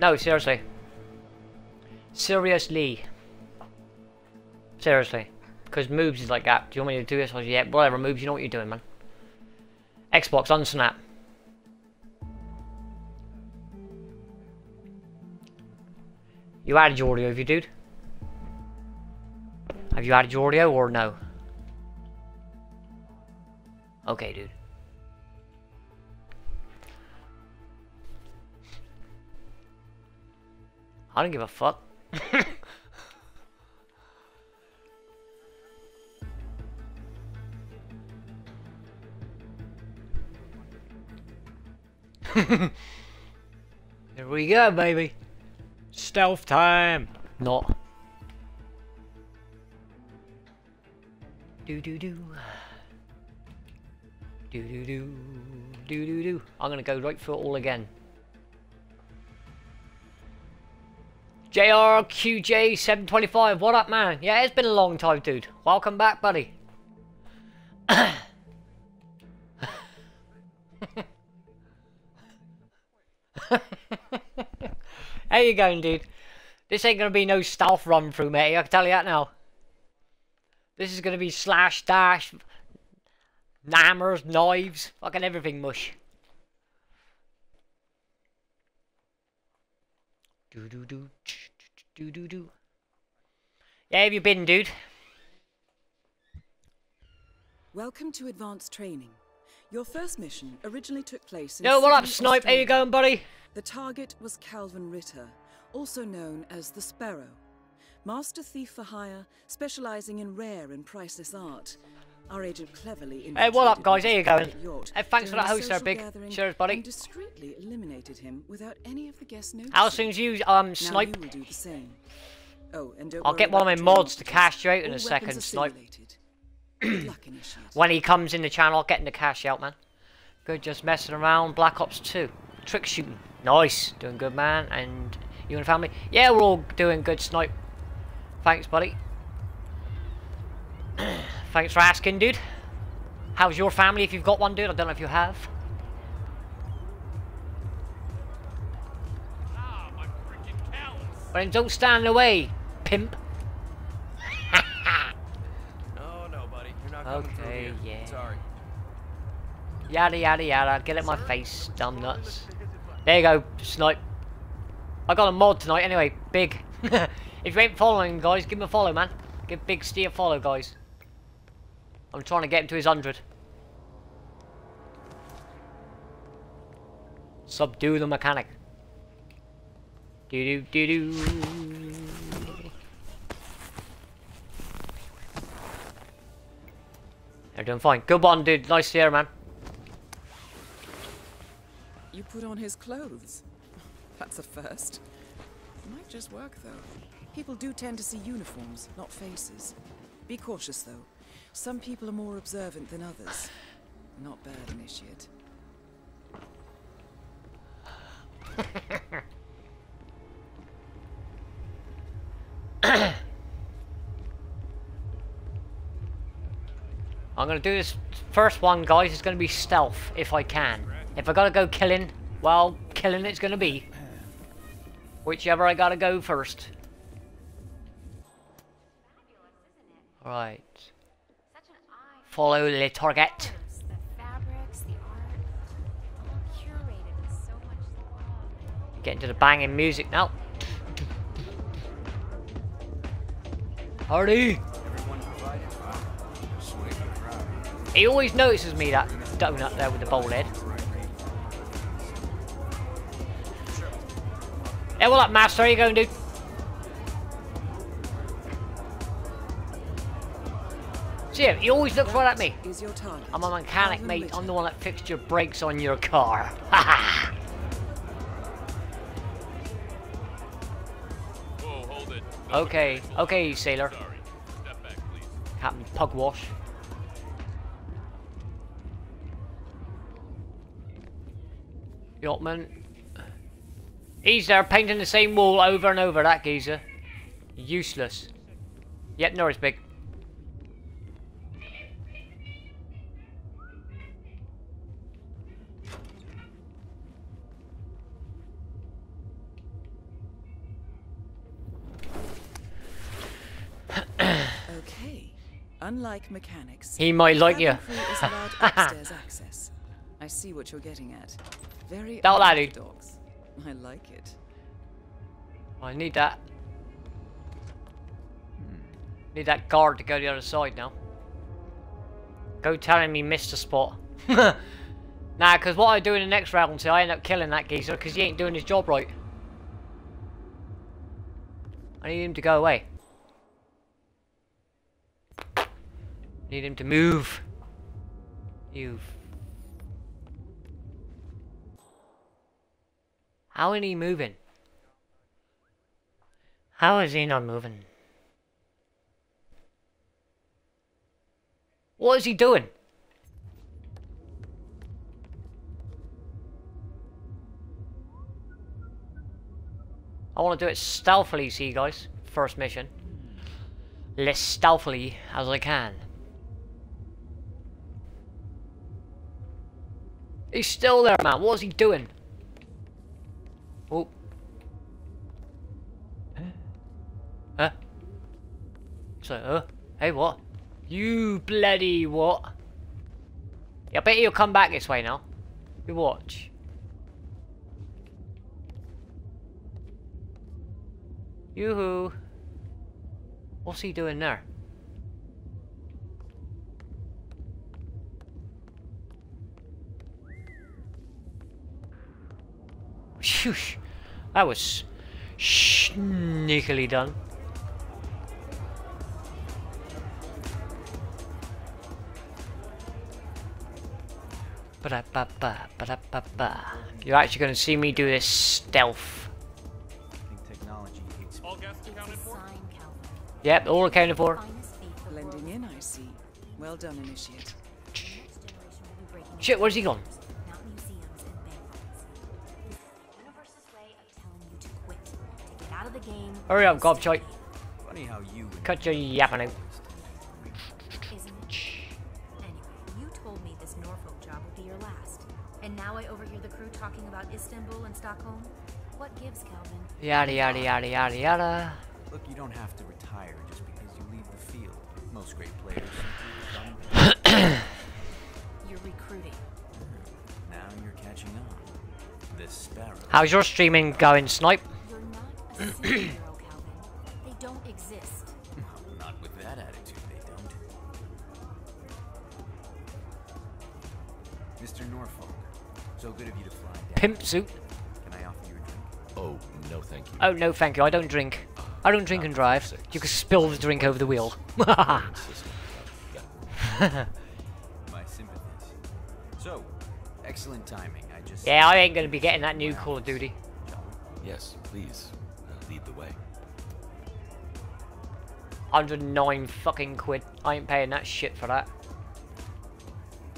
No, seriously. Seriously. Seriously. Because moves is like that. Do you want me to do this? Or yeah, whatever moves, you know what you're doing, man. Xbox, unsnap. You added your audio, have you, dude? Have you added your audio or no? Okay, dude. I don't give a fuck. Here we go, baby. Stealth time. Not. Do do do. Do do do. Do do do. I'm gonna go right through it all again. JRQJ725, what up, man? Yeah, it's been a long time, dude. Welcome back, buddy. How you going, dude? This ain't gonna be no stealth run through, mate. I can tell you that now. This is gonna be slash dash, hammers, knives, fucking everything mush. Do do do do do do. Yeah, have you been, dude? Welcome to advanced training. Your first mission originally took place in Yo, what up, Snipe? How you going, buddy? The target was Kalvin Ritter, also known as the Sparrow. Master thief for hire, specializing in rare and priceless art. Our agent cleverly Hey, what up, guys? How you going? Hey, thanks for that host there, Big. Cheers, buddy. Discreetly eliminated him without any of the guests noticing. How soon's you, um, Now Snipe? you do the same. Oh, and I'll get one of my mods to cash you out in a second, Snipe. simulated. Good luck, initiate. When he comes in the channel, I'll get him to cash out, man. Good, just messing around. Black Ops 2. Trick shooting. Nice. Doing good, man. And you and family? Yeah, we're all doing good, Snipe. Thanks, buddy. Thanks for asking, dude. How's your family if you've got one, dude? I don't know if you have. Ah, my freaking. But then don't stand in the way, pimp. No, no, buddy. You're not coming through Okay, here. yeah. Sorry. Yada yada yada. Get at my face, dumb nuts. There you go, snipe. I got a mod tonight anyway, big. if you ain't following, guys, give him a follow, man. Give Big Steer a follow, guys. I'm trying to get him to his 100. Subdue the mechanic. Do do do do. They're doing fine. Good one, dude. Nice to hear, man. You put on his clothes. That's a first. Might just work, though. People do tend to see uniforms, not faces. Be cautious, though. Some people are more observant than others. Not bad, initiate. I'm gonna do this first one, guys. It's gonna be stealth if I can. If I gotta go killing, well, killing it's gonna be. Whichever I gotta go first. Right. Such an eye Follow the target. the fabrics, the art, all curated with so much love. Getting to the banging music now. Hardy! He always notices me, that donut there with the bowl head. Hey, what up, Master? How you going, dude? See him, he always looks right at me. Is your target. I'm a mechanic, mate. I'm the one that fixed your brakes on your car. Ha ha! Whoa, hold it. Okay, okay, sailor. Sorry. Step back, please. Captain Pugwash. Yachtman. He's there painting the same wall over and over, that geezer. Useless. Yep, Norris big. Unlike mechanics, He might like you. cabin crew is allowed upstairs access. I see what you're getting at. Very lie, dude. unorthodox. I like it. I need that. Need that guard to go the other side now. Go telling me missed a spot. nah, because what I do in the next round until I end up killing that geezer because he ain't doing his job right. I need him to go away. Need him to move. You. How is he moving? How is he not moving? What is he doing? I want to do it stealthily, see guys. First mission. Less stealthily as I can. He's still there, man. What is he doing? Oh. Huh? So, uh, hey, what? You bloody what? Yeah, I bet he'll come back this way now. You watch. Yoo-hoo. What's he doing there? Shoosh. That was sneakily done. Ba-da-ba-ba, ba-da-ba-ba. You're actually going to see me do this stealth. I think technology hates All accounted for? Yep, all accounted for. Finest thief the Blending in, I see. Well done, Initiate. Next generation will be breaking Shit, where's he gone? Hurry up, and gobshite. Funny how you Cut your yapping out. Isn't it? Anyway, you told me this Norfolk job would be your last. And now I overhear the crew talking about Istanbul and Stockholm. What gives, Kalvin? Yada yada yada yada yada. look, you don't have to retire just because you leave the field. Most great players You're recruiting. now you're catching on. This sparrow. How's your streaming going, Snipe? Kalvin. They don't exist. Not with that attitude, they don't. Mr. Norfolk, so good of you to fly down. Pimp suit? Can I offer you a drink? Oh, no thank you. Oh no, thank you. I don't drink. I don't drink and drive. You can spill the drink over the wheel. My sympathies. So, excellent timing. I just. yeah, I ain't gonna be getting that new Call of Duty. Yes, please. 109 fucking quid. I ain't paying that shit for that.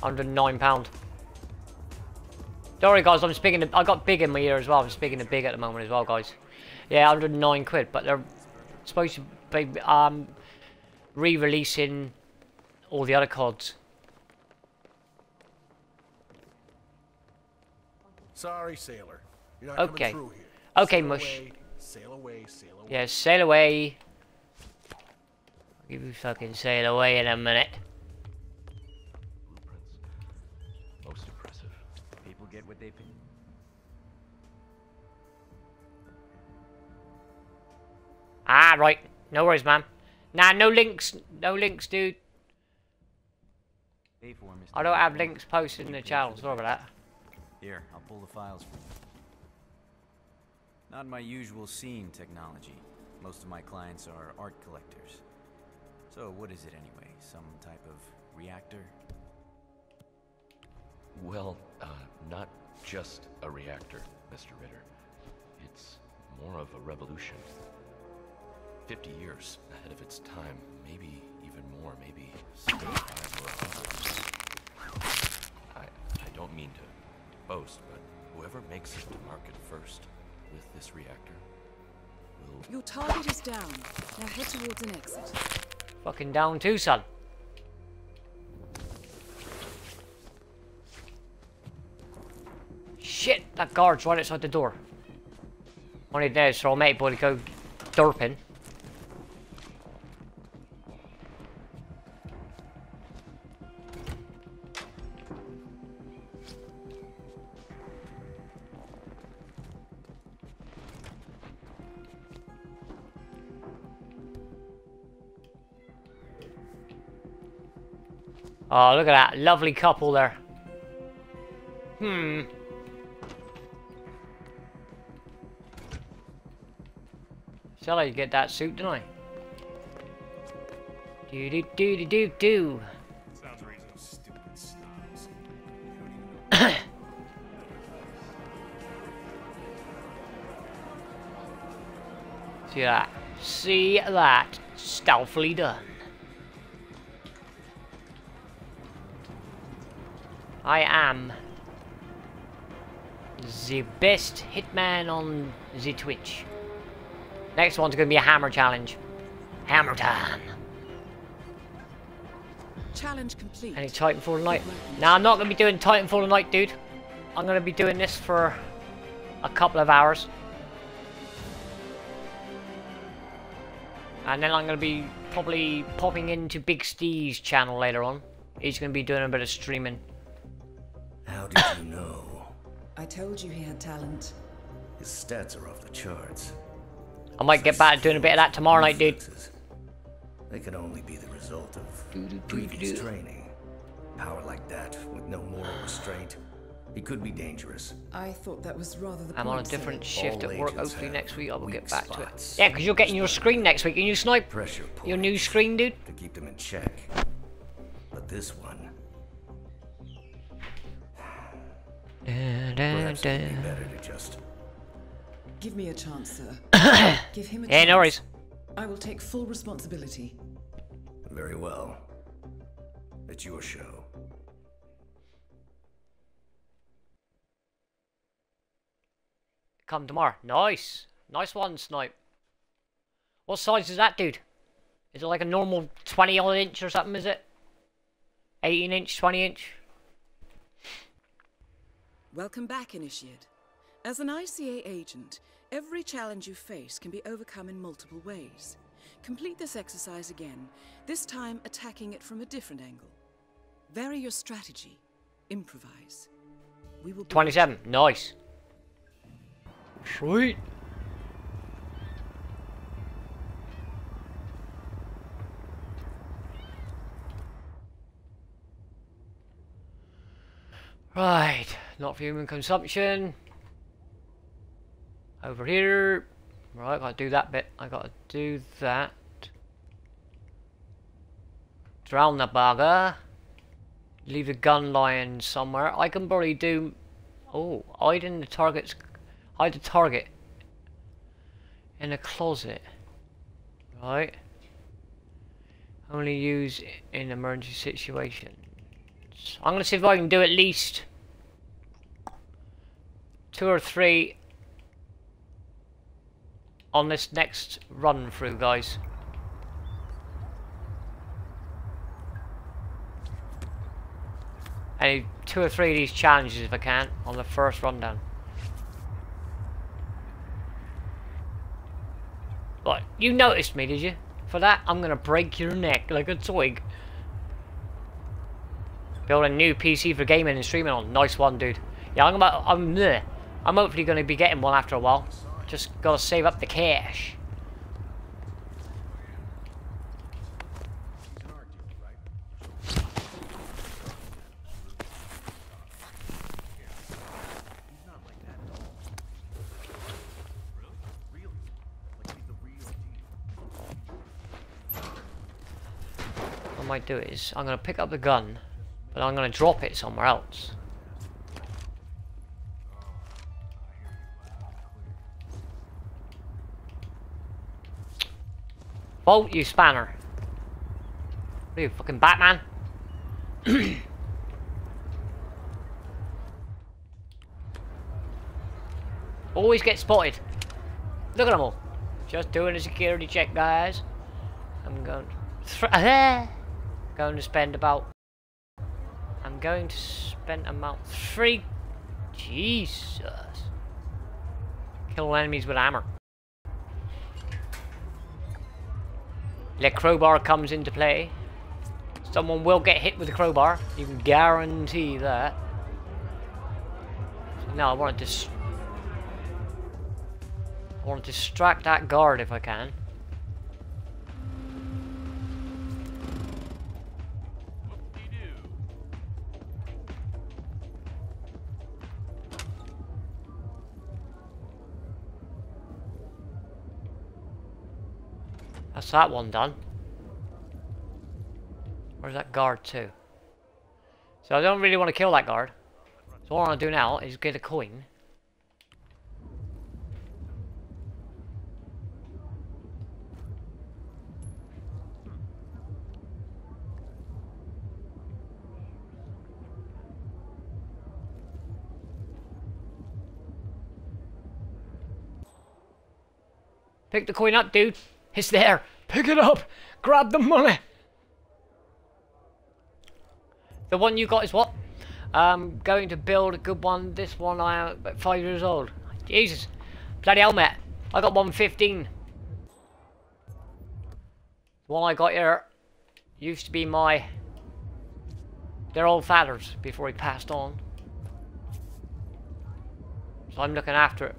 109 pound. Don't worry, guys. I'm speaking. To, I got big in my ear as well. I'm speaking to big at the moment as well, guys. Yeah, 109 quid. But they're supposed to be um re-releasing all the other CODs. Sorry, sailor. You're not Okay. here. Okay, mush. Sail away, sail away. Yeah, sail away. You fucking sail away in a minute. Most. People get what they pay. Ah, right. No worries, man. Nah, no links. No links, dude. for, I don't have links posted in the channel. Sorry about that. Here, I'll pull the files for you. Not my usual scene technology. Most of my clients are art collectors. So, what is it anyway? Some type of reactor? Well, uh, not just a reactor, Mr. Ritter. It's more of a revolution. 50 years ahead of its time, maybe even more, maybe 75 or 100. I, I don't mean to boast, but whoever makes it to market first with this reactor will Your target is down. Now head towards an exit. Fucking down too, son. Shit, that guard's right outside the door. Only there, so I'll make to go derping. Oh, look at that. Lovely couple there. Hmm. Shall I get that suit, didn't I? Do do do do do do. Sounds reasonable, stupid snobs. See that? See that? Stealthily done. I am the best hitman on the Twitch. Next one's gonna be a hammer challenge. Hammer time. Challenge complete. Any Titanfall Night. Now I'm not gonna be doing Titanfall Night, dude. I'm gonna be doing this for a couple of hours. And then I'm gonna be probably popping into Big Steve's channel later on. He's gonna be doing a bit of streaming. How did you know? I told you he had talent. His stats are off the charts. I might get back to doing a bit of that tomorrow night, dude. They could only be the result of previous training. Power like that, with no moral restraint, he could be dangerous. I thought that was rather the I'm on a different shift at work. Hopefully next week I will get back to it. spots. Yeah, because you're getting your screen next week and you snipe Pressure your new screen, dude. to keep them in check. But this one, perhaps it would be better to just Give me a chance, sir. Give him a Yeah, chance. no worries. I will take full responsibility. very well. It's your show. Come tomorrow. Nice. Nice one, Snipe. What size is that, dude? Is it like a normal 20 odd inch or something, is it? 18 inch, 20 inch? Welcome back, Initiate. As an ICA agent, every challenge you face can be overcome in multiple ways. Complete this exercise again, this time attacking it from a different angle. Vary your strategy. Improvise. We will 27. Nice. Sweet. Right, not for human consumption. Over here. Right, I gotta do that bit. I gotta do that. Drown the bugger. Leave the gun lying somewhere. I can probably do. Oh, hide in the target's. Hide the target. In a closet. Right. Only use in emergency situations. I'm gonna see if I can do at least two or three on this next run through, guys. Any two or three of these challenges if I can on the first rundown. Right, you noticed me, did you? For that, I'm gonna break your neck like a twig. Build a new PC for gaming and streaming on. Nice one, dude. Yeah, I'm about. I'm there. I'm hopefully gonna be getting one after a while. Just gotta save up the cash. What I might do is I'm gonna pick up the gun, but I'm gonna drop it somewhere else. Bolt, you spanner. What are you, fucking Batman? Always get spotted. Look at them all. Just doing a security check, guys. I'm going to... going to spend about... Going to spend about three... Jesus. Kill enemies with hammer. The crowbar comes into play. Someone will get hit with the crowbar. You can guarantee that. No, I want to I want to distract that guard if I can. That one done. Where's that guard too? So I don't really want to kill that guard. So all I want to do now is get a coin. Pick the coin up, dude. It's there. Pick it up. Grab the money. The one you got is what? I'm going to build a good one. This one I am about five years old. Jesus. Bloody helmet. I got 115. The one I got here used to be my... Their old father's before he passed on. So I'm looking after it.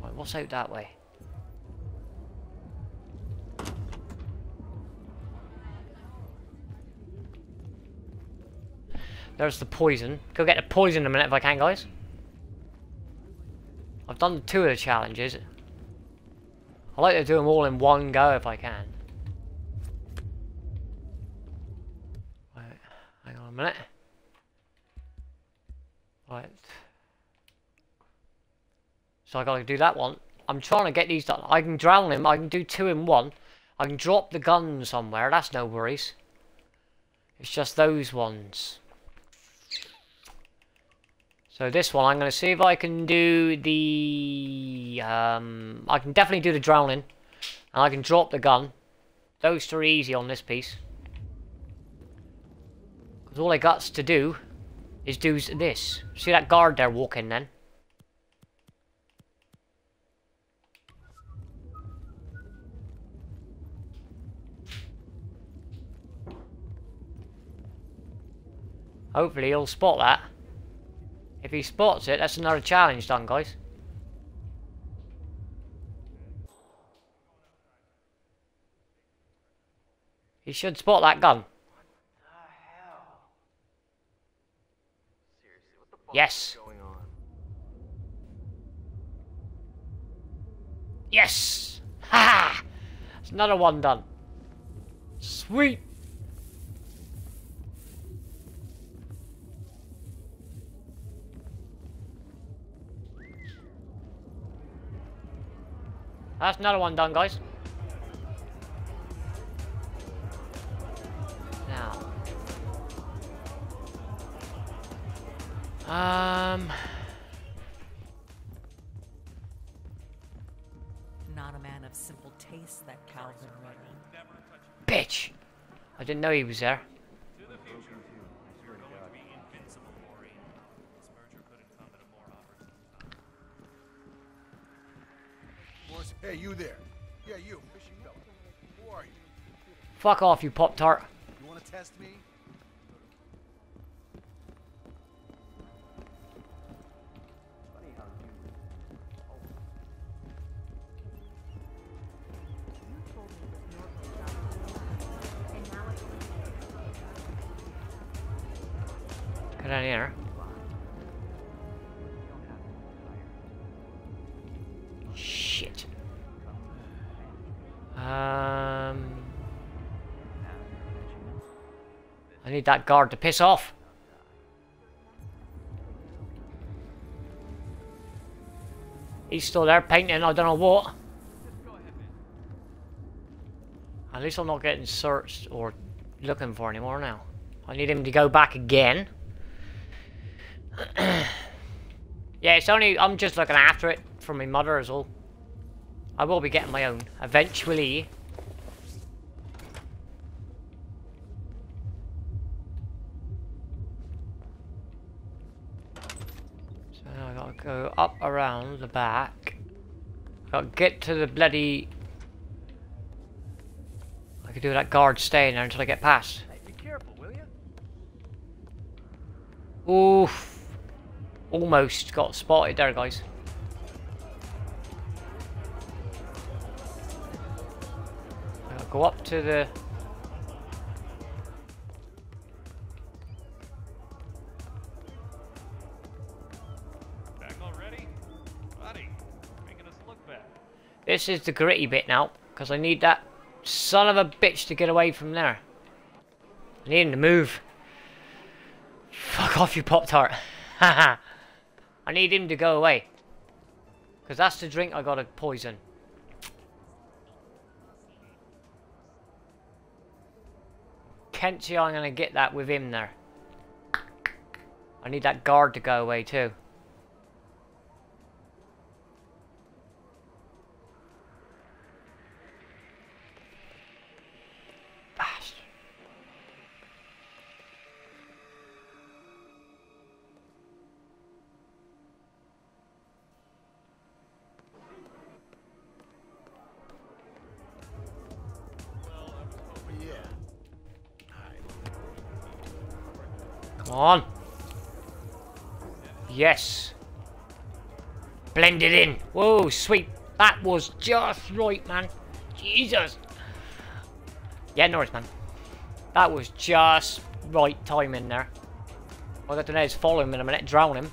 Right, what's out that way? There's the poison. Go get the poison in a minute if I can, guys. I've done two of the challenges. I like to do them all in one go if I can. Hang on a minute. Right. So I gotta do that one. I'm trying to get these done. I can drown him. I can do two in one. I can drop the gun somewhere. That's no worries. It's just those ones. So this one, I'm going to see if I can do the... Um, I can definitely do the drowning. And I can drop the gun. Those two are easy on this piece. Because all I got to do is do this. See that guard there walking then? Hopefully he'll spot that. If he spots it, that's another challenge done, guys. He should spot that gun. Yes. Yes! Ha! It's another one done. Sweet! That's another one done, guys. Now. Um... Not a man of simple taste, that Kalvin Bitch! I didn't know he was there. Hey, you there. Yeah, you. Fella. Who are you? Fuck off, you Pop-Tart. You want to test me? Need that guard to piss off. He's still there painting, I don't know what. At least I'm not getting searched or looking for anymore now. I need him to go back again. yeah, it's only... I'm just looking after it for my mother as well. I will be getting my own, eventually. So now I gotta go up around the back. Gotta get to the bloody... I could do that guard staying there until I get past. Hey, be careful, will you? Oof. Almost got spotted there, guys. I'll go up to the... This is the gritty bit now, because I need that son of a bitch to get away from there. I need him to move. Fuck off, you Pop-Tart. I need him to go away. Because that's the drink I gotta poison. Can't I'm gonna get that with him there. I need that guard to go away too. On. Yes. Blend it in. Whoa, sweet. That was just right, man. Jesus. Yeah, Norris, man. That was just right timing there. All I got to do is follow him in a minute, drown him.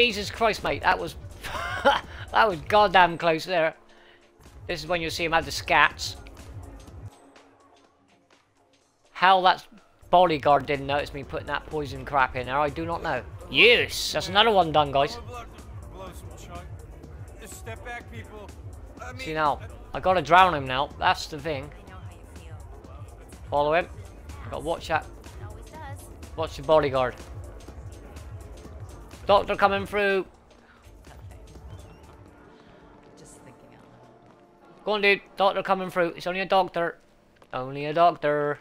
Jesus Christ, mate, that was that was goddamn close there. This is when you'll see him have the scats. How that bodyguard didn't notice me putting that poison crap in there, I do not know. Yes, that's another one done, guys. See now, I gotta drown him now. That's the thing. You. Follow him. Gotta watch that. Watch the bodyguard. Doctor coming through. Just thinking. Go on, dude. Doctor coming through. It's only a doctor. Only a doctor.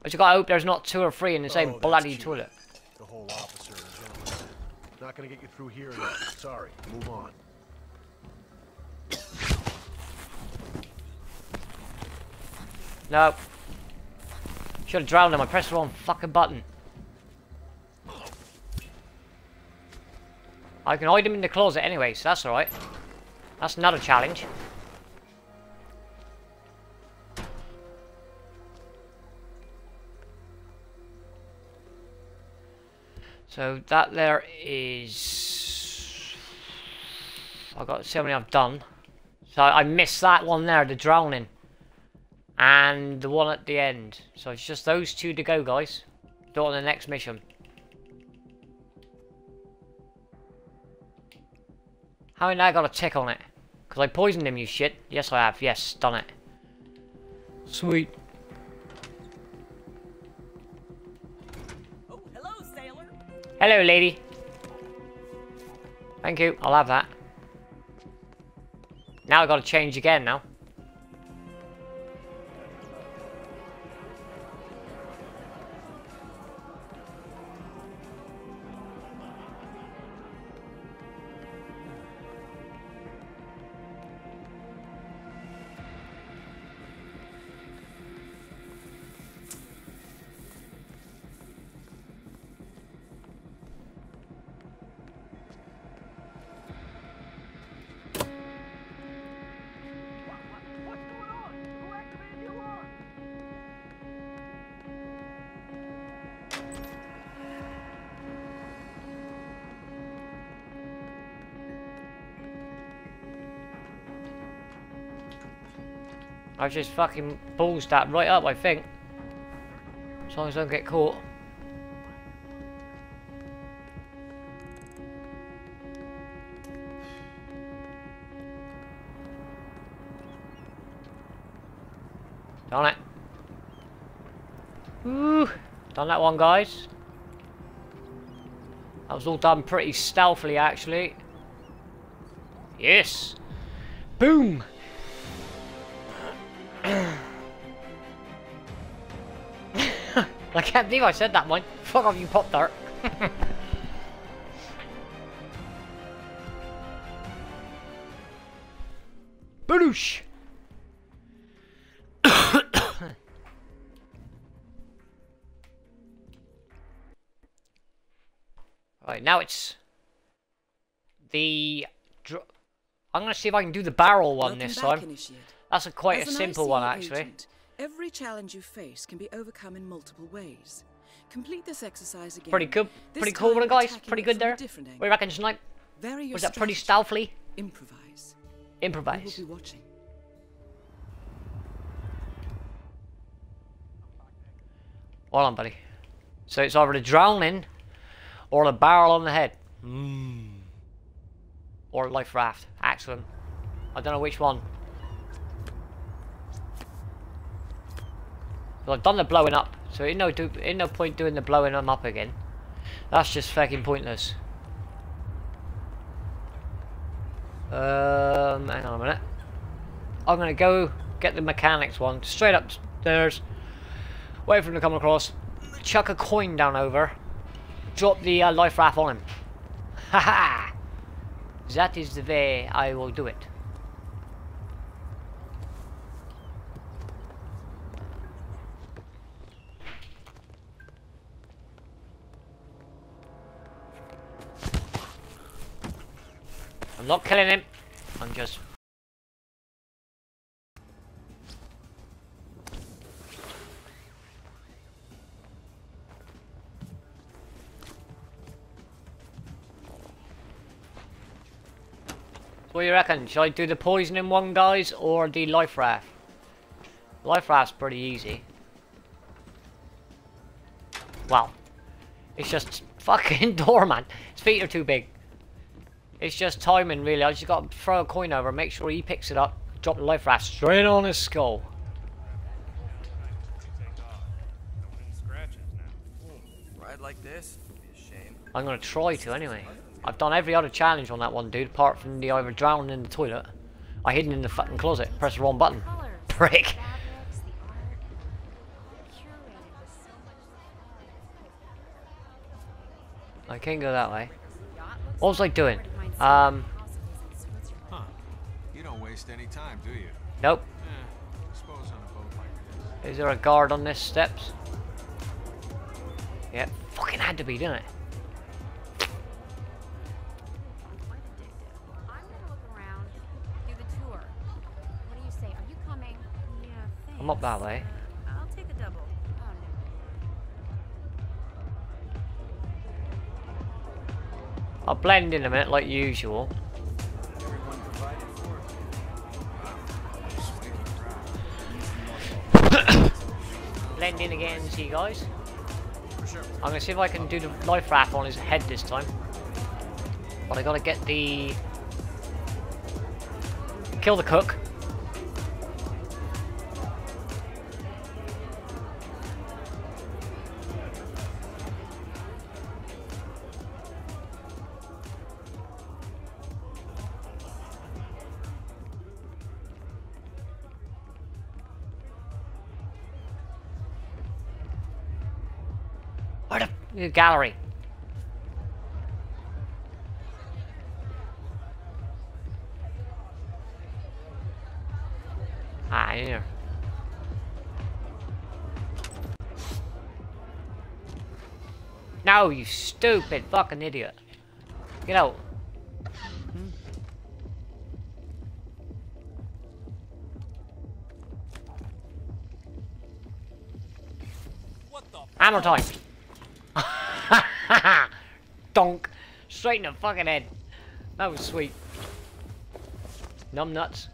But you gotta hope there's not two or three in the same Oh, bloody cute. toilet. The whole officer and gentleman. Not gonna get you through here yet. Sorry. Move on. No. Should have drowned him. I pressed the wrong fucking button. I can hide him in the closet anyway, so that's alright. That's another challenge. So that there is... I've got how many I've done. So I missed that one there, the drowning. And the one at the end. So it's just those two to go, guys. It on the next mission. How many I got a tick on it? Because I poisoned him, you shit. Yes, I have. Yes, done it. Sweet. Oh, hello, sailor. Hello, lady. Thank you. I'll have that. Now i got to change again now. I've just fucking balls that right up, I think. As long as I don't get caught. Done it. Ooh, done that one, guys. That was all done pretty stealthily, actually. Yes. Boom. I can't believe I said that one. Fuck off, you pop dart. Badoosh! right, now it's the. I'm gonna see if I can do the barrel one Welcome this time. Initiate. That's a quite As a simple one, actually. Agent, every challenge you face can be overcome in multiple ways. Complete this exercise again. Pretty good. this Pretty cool, guys. Pretty good there. different What angle. do you reckon, Snipe? Vary your Was that pretty strategy. stealthily? Improvise. Improvise. We will be watching. Hold on, buddy. So it's either the drowning or the barrel on the head. Mm. Or life raft. Excellent. I don't know which one. I've done the blowing up, so ain't no, do, ain't no point doing the blowing them up again. That's just fucking pointless. Um, hang on a minute. I'm gonna go get the mechanics one straight upstairs. Wait for him to come across. Chuck a coin down over. Drop the uh, life raft on him. Ha ha! that is the way I will do it. Not killing him. I'm just What do you reckon? Should I do the poisoning one, guys, or the life raft? Life raft's pretty easy. Wow. It's just fucking dormant. His feet are too big. It's just timing, really. I just got to throw a coin over, and make sure he picks it up, drop the life raft straight on his skull. Ride like this? Be a shame. I'm gonna try to anyway. I've done every other challenge on that one, dude, apart from the either drowning in the toilet. I hidden in the fucking closet. Press the wrong button. Colors, Prick. fabrics, the art, curated with so much I can't go that way. What was I doing? Wouldn't mind Um, seeing houses in Switzerland. Huh. You don't waste any time, do you? nope. Eh, I suppose on a boat like this. Is there a guard on this steps? Yeah, fucking had to be, didn't it? I'm gonna look around, I'll blend in a minute like usual. Blend in again, see you guys. I'm gonna see if I can do the life raft on his head this time. But I gotta get the... Kill the cook. Gallery? Ah, here. No, you stupid fucking idiot. Get out. Hammer time. Donk. Straight in the fucking head. That was sweet. Numb nuts.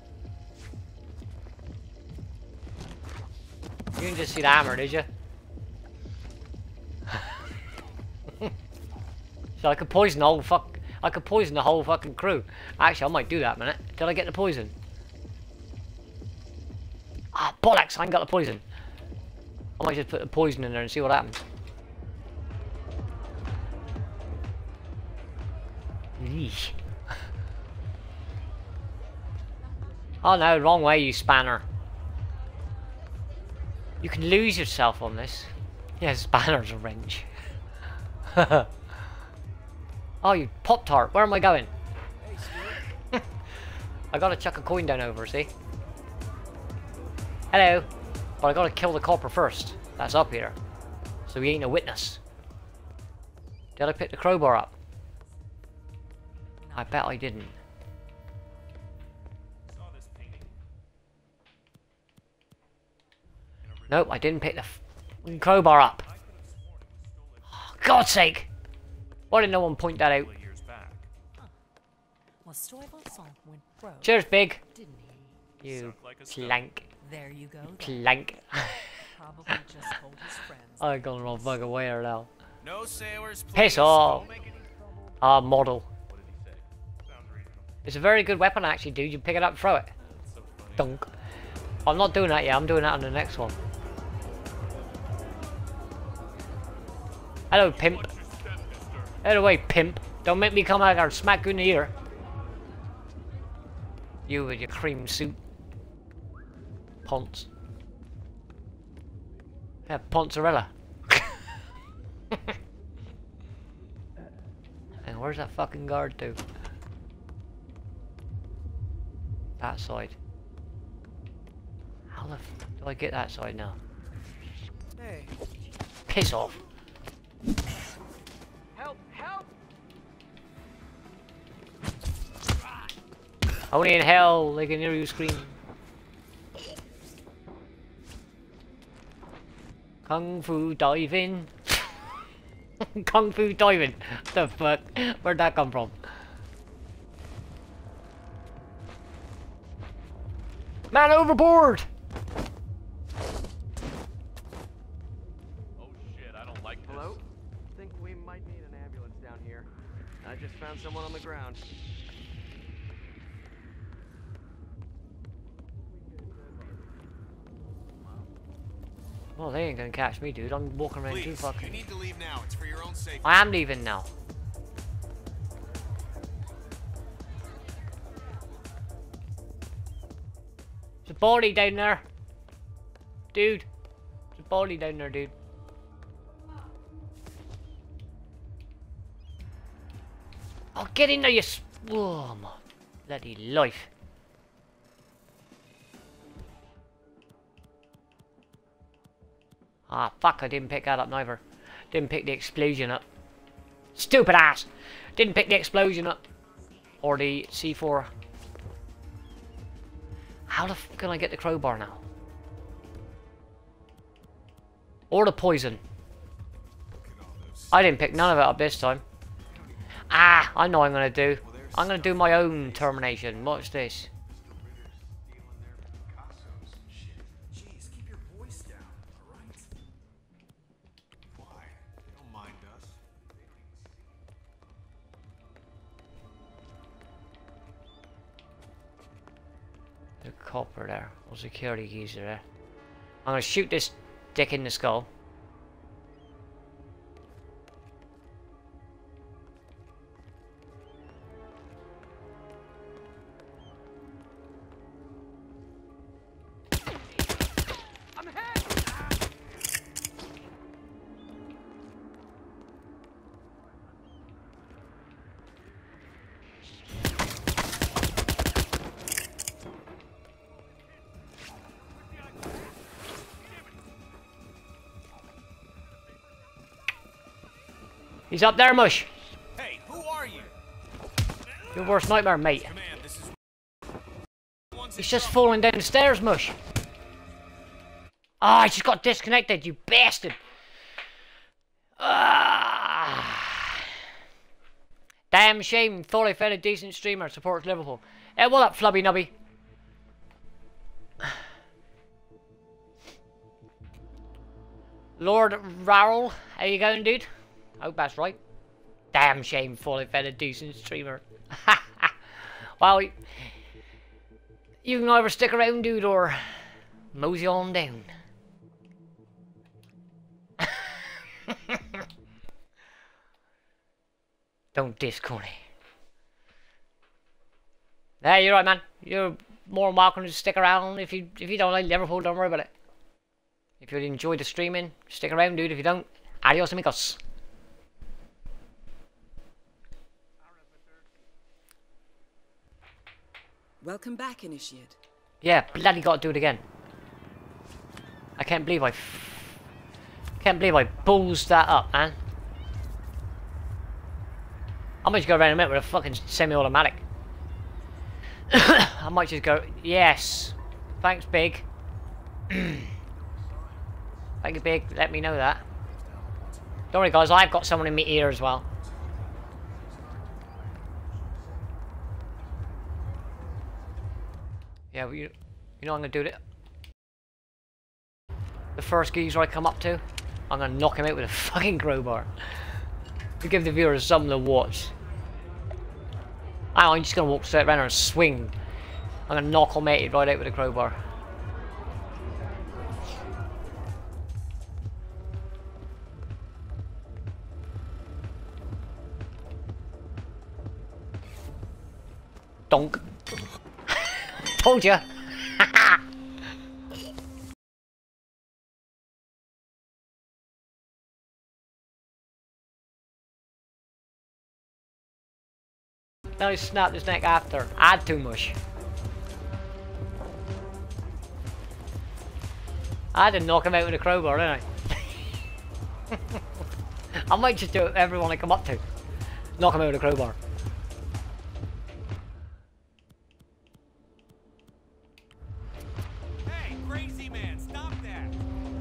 You didn't just see the hammer, did you? so I could poison the whole fuck. I could poison the whole fucking crew. Actually, I might do that minute. Did I get the poison? Ah, bollocks! I ain't got the poison. I might just put the poison in there and see what happens. Oh no, wrong way, you spanner. You can lose yourself on this. Yeah, spanner's a wrench. oh, you Pop Tart, where am I going? I gotta chuck a coin down over, see? Hello. But I gotta kill the copper first. That's up here. So he ain't a witness. Did I pick the crowbar up? I bet I didn't. Nope, I didn't pick the crowbar up. Oh, God's sake! Why did no one point that out? Cheers, Big. You plank. There you go. Plank. I'm going wrong fucking way now. No sailors, Piss off! Ah, model. It's a very good weapon, actually, dude. You pick it up and throw it. Dunk. I'm not doing that yet. I'm doing that on the next one. Hello, pimp. Get away, pimp. Don't make me come out and smack you in the ear. You with your cream suit. Ponce. Yeah, Poncerella. and where's that fucking guard to? That side. How the f do I get that side now? Hey, Piss off. Help, help! Only in hell they can hear you scream. Kung Fu diving. Kung Fu diving. The fuck? Where'd that come from? Man overboard! Found someone on the ground. Well, they ain't gonna catch me, dude. I'm walking around too Please, you fucking. need to leave now. It's for your own safety. I am leaving now. There's a body down there. Dude. There's a body down there, dude. Oh, get in there, you... Oh, my bloody life. Ah, fuck, I didn't pick that up neither. Didn't pick the explosion up. Stupid ass! Didn't pick the explosion up. Or the C4. How the can I get the crowbar now? Or the poison. I didn't pick none of it up this time. Ah, I know I'm gonna do. I'm gonna do my own termination. Watch this. The copper there. Or security keys there. I'm gonna shoot this dick in the skull. Up there, Mush. Hey, who are you? Your worst nightmare, mate. Command, this is. One's He's just falling down the stairs, Mush. Ah, I just got disconnected, you bastard. Ah. Damn shame. Thought I found a decent streamer. Supports Liverpool. Hey, what up, Flubby Nubby? Lord Rarrell, how you going, dude? I hope that's right. Damn shame. Thought I found a decent streamer. well, you can either stick around, dude, or mosey on down. Don't diss Coney. Yeah, you're right, man. You're more than welcome to stick around. If you if you don't like Liverpool, don't worry about it. If you enjoy the streaming, stick around, dude. If you don't, adios amigos. Welcome back, Initiate. Yeah, bloody got to do it again. I can't believe I... Can't believe I balls that up, man. I might just go around a minute with a fucking semi-automatic. I might just go, yes. Thanks, big. Thank you, Big. Let me know that. Don't worry, guys. I've got someone in my ear as well. Yeah, well, you, you know I'm to do it. The first geezer I come up to, I'm to knock him out with a fucking crowbar. To give the viewers something to watch. I'm just to walk straight around and swing. I'm to knock him out right out with a crowbar. Donk. Told ya. now he snapped his neck after. Had too much. I had to knock him out with a crowbar, didn't I? I might just do it everyone I come up to. Knock him out with a crowbar.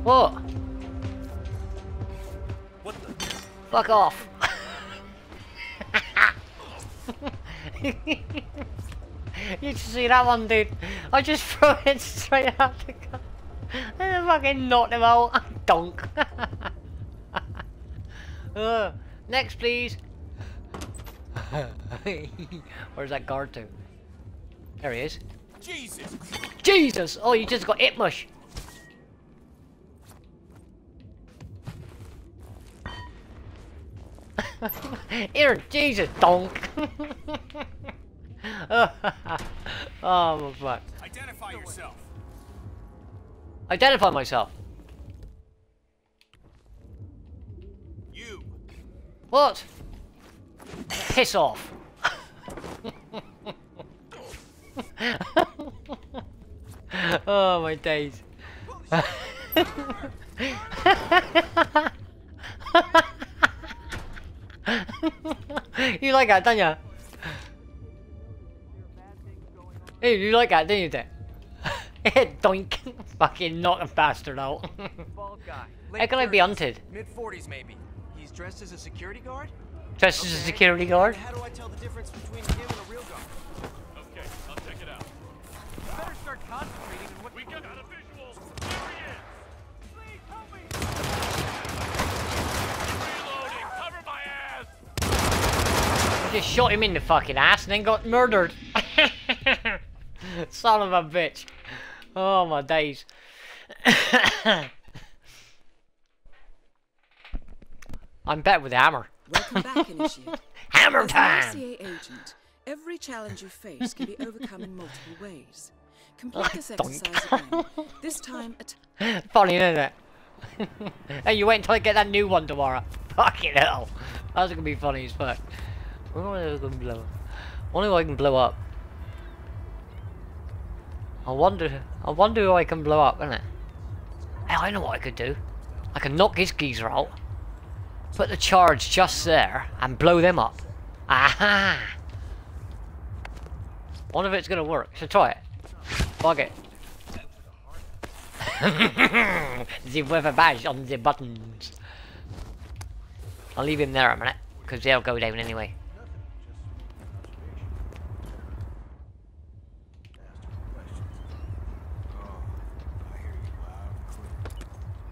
What? What the? Fuck off. you just see that one, dude? I just threw it straight out the gun. And I fucking knocked him out. Donk. uh, next, please. Where's that guard to? There he is. Jesus! Jesus! Oh, you just got it mush. Here, Jesus, donk. oh, my fuck. Identify yourself. Identify myself. You. What? Piss off. oh my days. You like that, don't you? Hey, you like that, didn't you, Dad? Doink. Fucking knock a bastard out. How can I be hunted? Mid 40s maybe. He's dressed as a security guard? Dressed as a security guard? How do I tell the difference between him and a real guard? Just shot him in the fucking ass and then got murdered. Son of a bitch. Oh my days. I'm better with the hammer. Welcome back, Initiate. Hammer As an time! ICA agent, every challenge you face can be overcome in multiple ways. Complete ah, this exercise again. This time, at Funny, isn't it? hey, you wait until I get that new one tomorrow. Fucking hell. That's gonna be funny as fuck. Wonder if I can blow up. I wonder if I can blow up. I wonder, I wonder who I can blow up, isn't it? Hey, I know what I could do. I can knock his geezer out, put the charge just there, and blow them up. Aha! Wonder if it's gonna work. Should try it. Fuck it. the weather badge on the buttons. I'll leave him there a minute, because they'll go down anyway.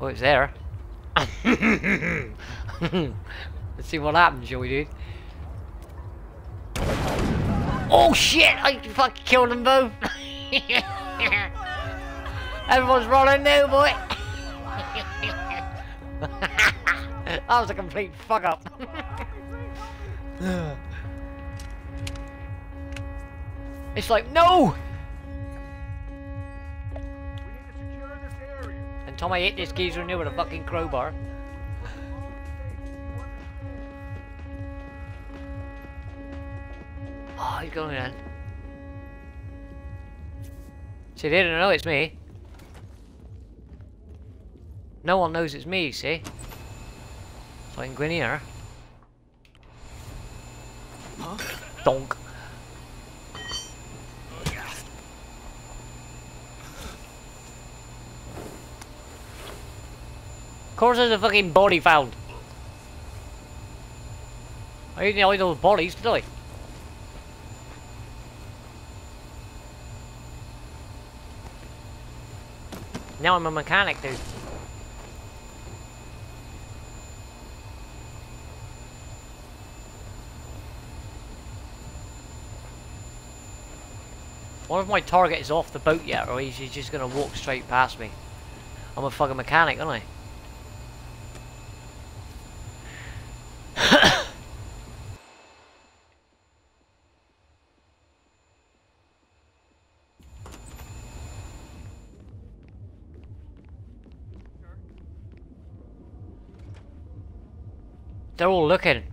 Oh, it's there. Let's see what happens, shall we, dude? Oh shit! I fucking killed them both! Everyone's rolling now, boy! that was a complete fuck up. it's like, no! Tom, I hit this geezer in there with a fucking crowbar. Oh, he's going in. See, they don't know it's me. No one knows it's me, see? So I can go in here. Huh? Donk. Course there's a fucking body found. I didn't know those bodies, did I? Now I'm a mechanic, dude. What if my target is off the boat yet, or he's just gonna walk straight past me? I'm a fucking mechanic, aren't I? They're all looking.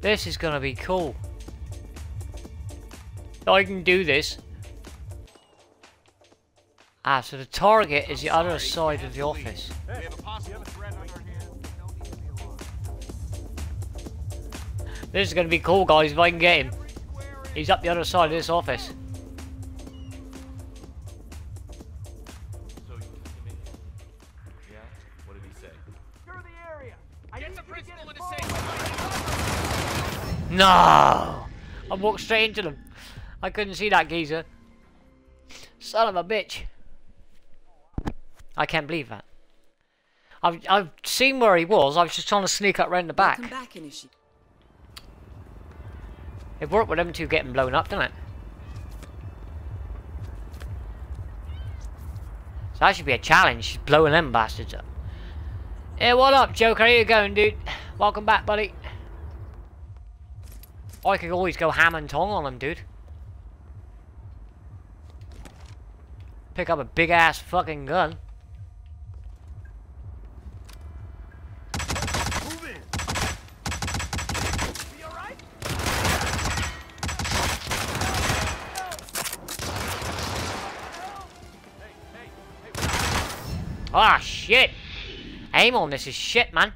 This is gonna be cool. I can do this. Ah, so the target is the other side of the office. This is gonna be cool, guys, if I can get him. He's up the other side of this office. So you came in here? Yeah? What did he say? No! I walked straight into them. I couldn't see that geezer. Son of a bitch. I can't believe that. I've, I've seen where he was. I was just trying to sneak up round the back. It worked with them two getting blown up, didn't it? So that should be a challenge, blowing them bastards up. Hey, what up, Joker? How you going, dude? Welcome back, buddy. I could always go ham and tong on them, dude. Pick up a big ass fucking gun. Shit! Aim on this is shit, man.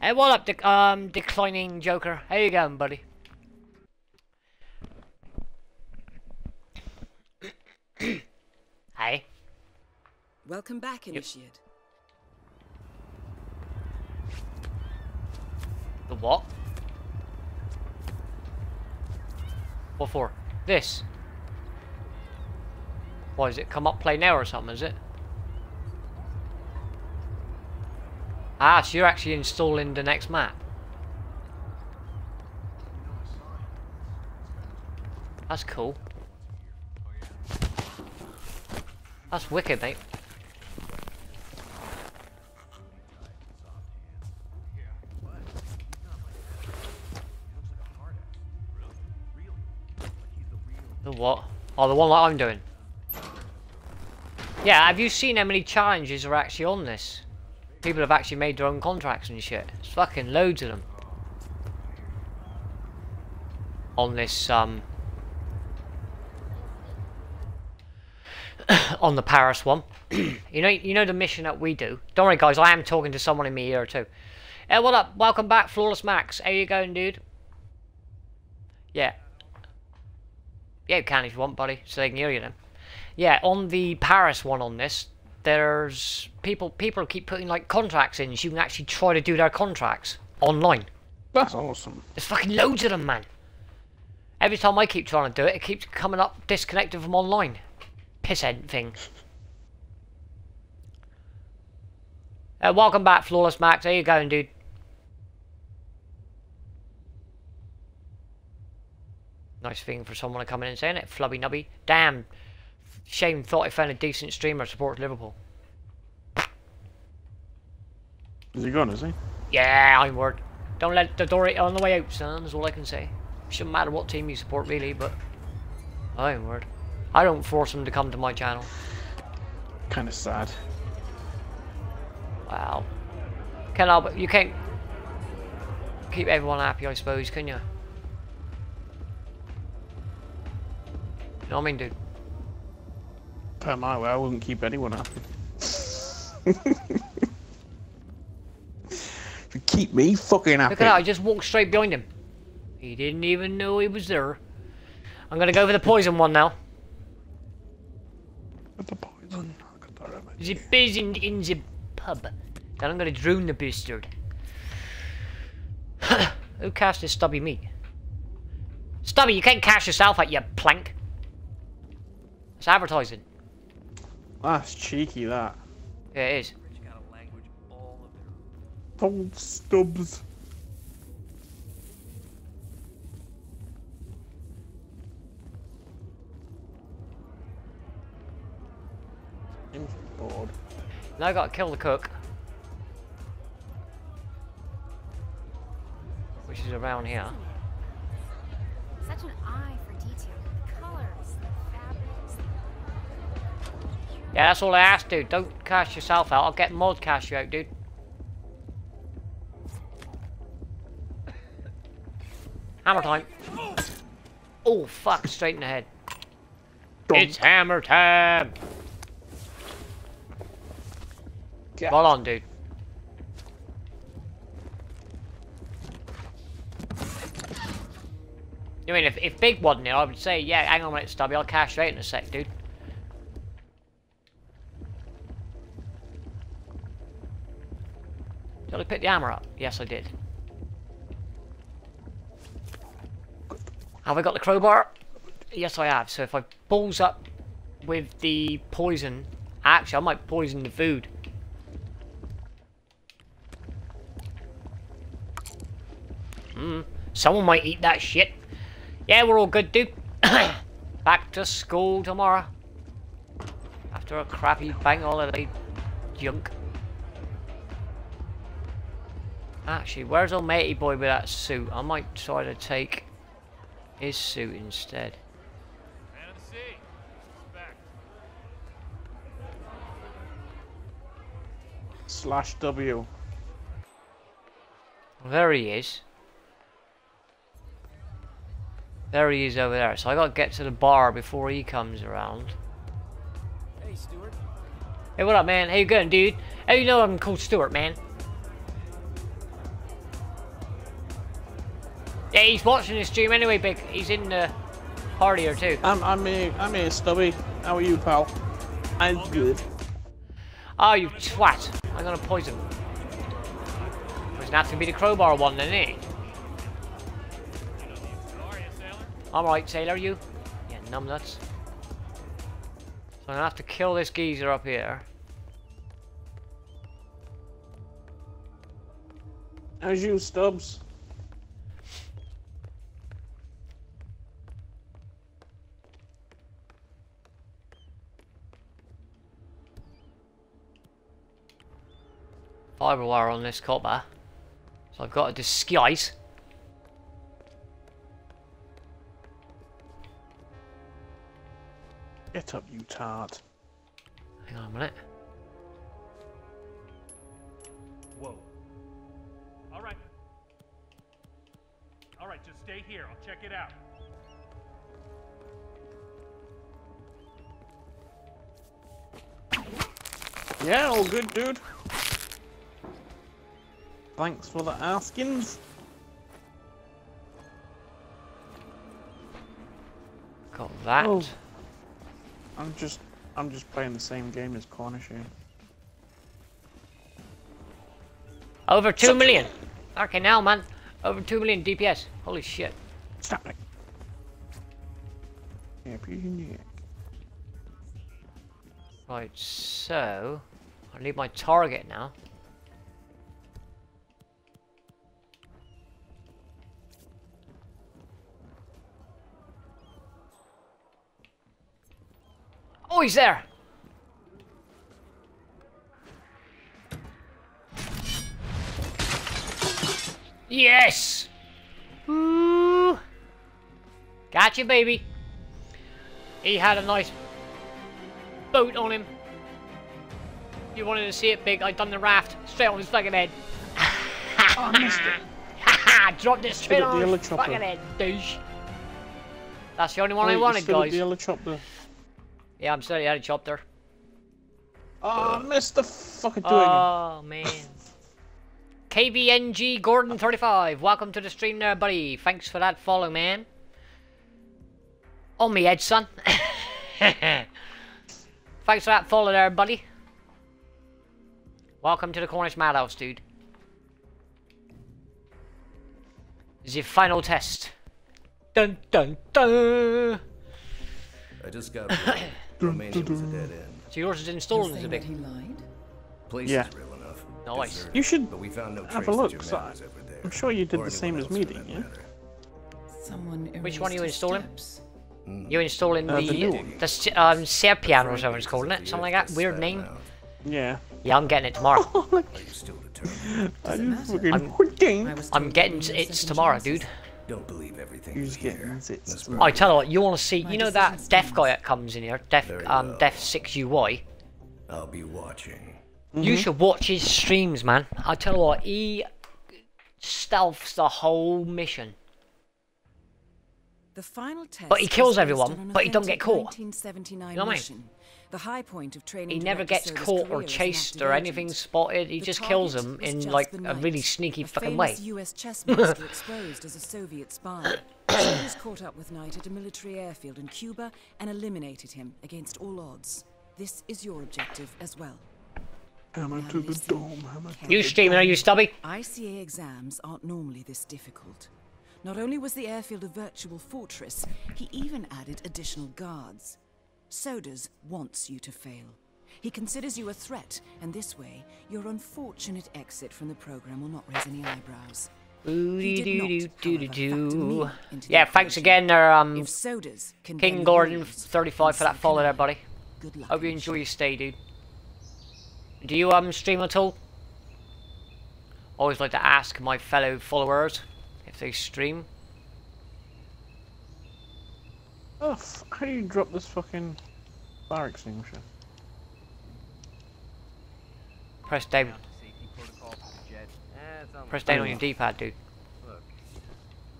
Hey, what up, de um, declining Joker? How you going, buddy? hey. Welcome back, Initiate. The what? What for? This? Why, is it come up play now or something, is it? Ah, so you're actually installing the next map. That's cool. That's wicked, mate. The what? Oh, the one that I'm doing. Yeah, have you seen how many challenges are actually on this? People have actually made their own contracts and shit. It's fucking loads of them. On this, um... on the Paris one. you know you know the mission that we do. Don't worry guys, I am talking to someone in my ear too. Hey, what up? Welcome back, Flawless Max. How you going, dude? Yeah. Yeah, you can if you want, buddy, so they can hear you then. Yeah, on the Paris one on this, there's people people keep putting like contracts in so you can actually try to do their contracts online. That's awesome. There's fucking loads of them, man. Every time I keep trying to do it, it keeps coming up disconnected from online. Pisshead thing. Uh, welcome back, Flawless Max. How you going, dude? Nice thing for someone to come in and saying it. Flubby nubby. Damn. Shame thought he found a decent streamer to support Liverpool. Is he gone, is he? Yeah, I'm worried. Don't let the door on the way out, son, is all I can say. Shouldn't matter what team you support, really, but... I'm worried. I don't force them to come to my channel. Kind of sad. Wow. Can I, you can't keep everyone happy, I suppose, can you? You know what I mean, dude? Per my way, I wouldn't keep anyone happy. keep me fucking happy. Look at that, I just walked straight behind him. He didn't even know he was there. I'm gonna go for the poison one now. The poison. The poison in the pub. Then I'm gonna drown the bastard. Who cast this stubby meat? Stubby, you can't cash yourself at you plank. It's advertising. That's cheeky, that. Yeah, it is. Old stubs. I'm bored. Now I gotta kill the cook. Which is around here. Such an eye Yeah, that's all I asked, dude. Don't cash yourself out. I'll get mod cash you out, dude. Hammer time. Oh, fuck. Straight in the head. It's hammer time. Roll on, dude. I mean, if, if Big wasn't here, I would say, yeah, hang on a minute, Stubby, I'll cash you out in a sec, dude. Did I pick the hammer up? Yes, I did. Have I got the crowbar? Yes, I have. So if I balls up with the poison, actually, I might poison the food. Hmm. Someone might eat that shit. Yeah, we're all good, dude. Back to school tomorrow. After a crappy bank holiday junk. Actually, where's old matey boy with that suit? I might try to take his suit instead. Slash W. There he is. There he is over there. So I gotta get to the bar before he comes around. Hey, Stuart. Hey, what up, man? How you going, dude? How you know I'm called Stuart, man? Yeah, he's watching the stream anyway, Big. He's in the party or two. I'm I'm here, I'm here, Stubby. How are you, pal? I'm good. Oh, you twat. I'm gonna poison. It's not gonna be the crowbar one then, eh? Alright, sailor, you? Yeah, numbnuts. So I'm gonna have to kill this geezer up here. How's you, Stubbs? Fibre wire on this copper. So I've got a disguise. Get up, you tart. Hang on a minute. Whoa. All right. All right, just stay here. I'll check it out. Yeah, all good, dude. Thanks for the askings. Got that. Oh. I'm just, I'm just playing the same game as Cornish here. Over two million. Okay, now, man. Over two million DPS. Holy shit. Stop it. Right, so I need my target now. Oh, he's there! Yes! Ooh. Gotcha, baby. He had a nice boat on him. You wanted to see it big, I done the raft straight on his fucking head. oh, I missed it. Dropped it straight on his fucking head, douche. That's the only one Wait, I you wanted, still guys. The helicopter. Yeah, I'm sorry, I had a chopper. Oh, I missed the fucking doing. Oh, man. KVNG Gordon 35, welcome to the stream there, buddy. Thanks for that follow, man. On me head, son. Thanks for that follow there, buddy. Welcome to the Cornish Madhouse, dude. The final test. Dun dun dun. I just got word. Romania was a dead end. So yours is installed You're as a saying big. that he lied? Place Yeah. is real enough. Nice. Deserted, You should but we found no have trace a look, your so man there. I'm sure you did Or the same as me, else didn't you? Someone Which one are you installing? steps. You installing Uh, the new the the um Serpian or something it's calling it, something like that. Weird name. Yeah. Yeah, I'm getting it tomorrow. Are you still determined? I Does it just matter? fucking I'm- fucking. I was I'm getting you were it's tomorrow, dude. Don't believe everything you getting hear. it? Right. I tell you what, you want to see, My you know that deaf guy that comes in here, deaf Very um well. deaf six UI. I'll be watching. You should watch his streams, man. I tell you what, he stealths the whole mission. The final test But he kills everyone, but he don't get caught. You know what I mean? Mission. The high point of training He never gets caught or career as an chased active or agent. anything spotted. He The just kills target them in like the a really sneaky a fucking way. US chess master exposed as a Soviet spy. Soders caught up with Knight at a military airfield in Cuba and eliminated him against all odds. This is your objective as well. Hammer Now to the listen dome, hammer to You streaming, are you stubby? ICA exams aren't normally this difficult. Not only was the airfield a virtual fortress, he even added additional guards. Soders wants you to fail. He considers you a threat, and this way, your unfortunate exit from the program will not raise any eyebrows. Not, however, factor me into the Yeah, thanks again um, If Soders can King Gordon, 35 for that follow there, buddy. Good luck. Hope you enjoy your stay, dude. Do you um stream at all? Always like to ask my fellow followers if they stream. Oh, f- how do you drop this fucking fire extinguisher? Press down. Safety protocol for the jet. Eh, it's on Press the- down on your D-pad, dude. Look,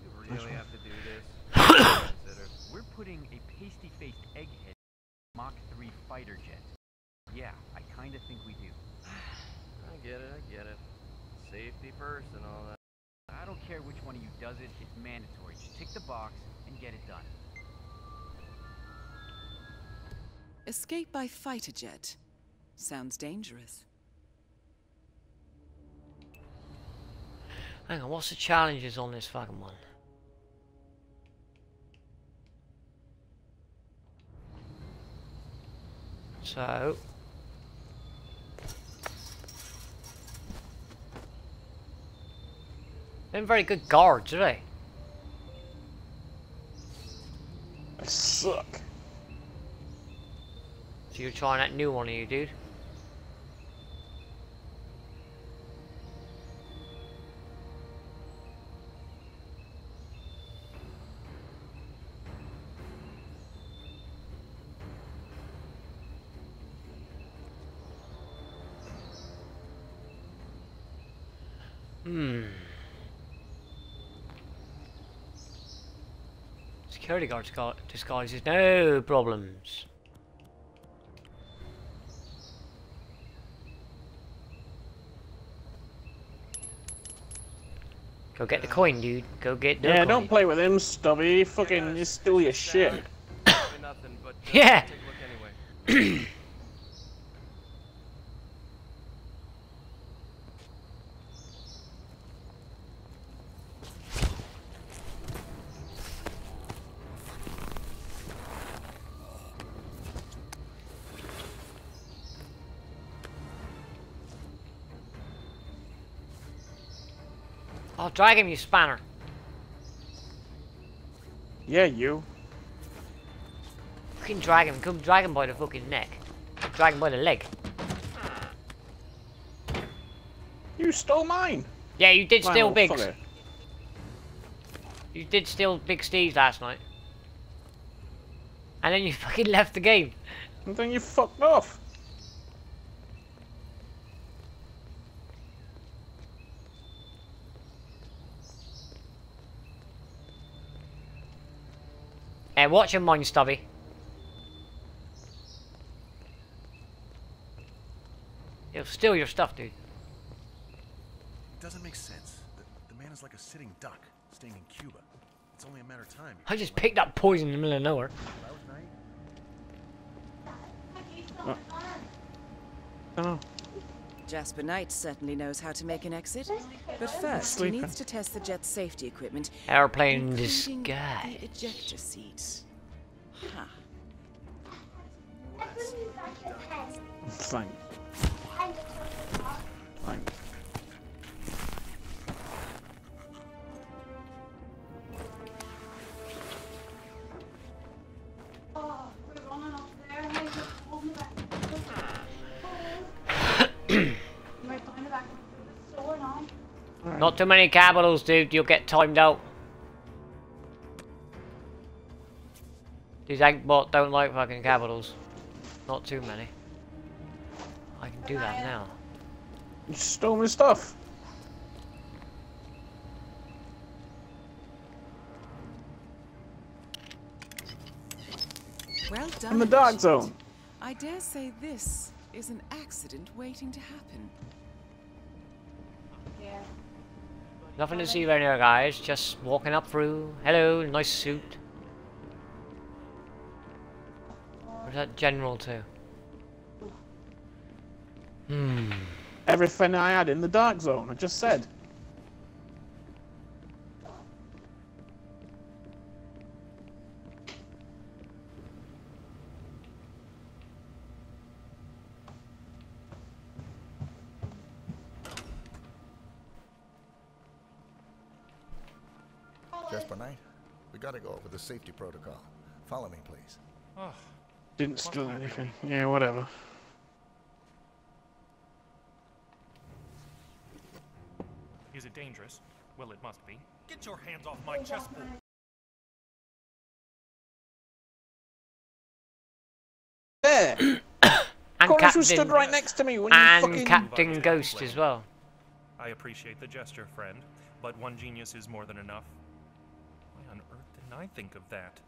you really have to do this. We're putting a pasty-faced egghead Mach 3 fighter jet. Yeah, I kinda think we do. I get it, I get it. Safety first and all that. I don't care which one of you does it, it's mandatory. Just tick the box and get it done. Escape by fighter jet. Sounds dangerous. Hang on, what's the challenges on this fucking one? So... They're very good guards, are they? I suck. So you're trying that new one, are you, dude? Hmm. Security guard disgu- disguises, no problems. Go get the coin, dude. Go get the Yeah, coin. don't play with him, Stubby. Fucking, you steal your shit. Probably nothing, but Yeah. drag him, you spanner. Yeah, you. Fucking drag him. Come drag him by the fucking neck. Drag him by the leg. You stole mine. Yeah, you did steal fucker. You did steal Big Steve's last night. And then you fucking left the game. And then you fucked off. Hey, watch your mind, Stubby. He'll steal your stuff, dude. It doesn't make sense. The, the man is like a sitting duck, staying in Cuba. It's only a matter of time. I just picked up poison in the middle of nowhere. I don't know. Jasper Knight certainly knows how to make an exit. But first, he needs to test the jet's safety equipment. Airplane including disguise. The ejector seat. Huh. Thank. Not too many capitals, dude. You'll get timed out. These AnkhBot don't like fucking capitals. Not too many. I can do that now. You stole my stuff. Well done. In the dark zone. I dare say this is an accident waiting to happen. Nothing to see right here, guys. Just walking up through. Hello, nice suit. Where's that general to? Hmm. Everything I had in the dark zone. I just said. Safety protocol. Follow me, please. Oh, Didn't steal anything. Yeah, whatever. is it dangerous? Well, it must be. Get your hands off my chessboard. There. And Cornish Captain, stood right next to me when you and fucking. Captain Ghost as well. I appreciate the gesture, friend, but one genius is more than enough. I think of that?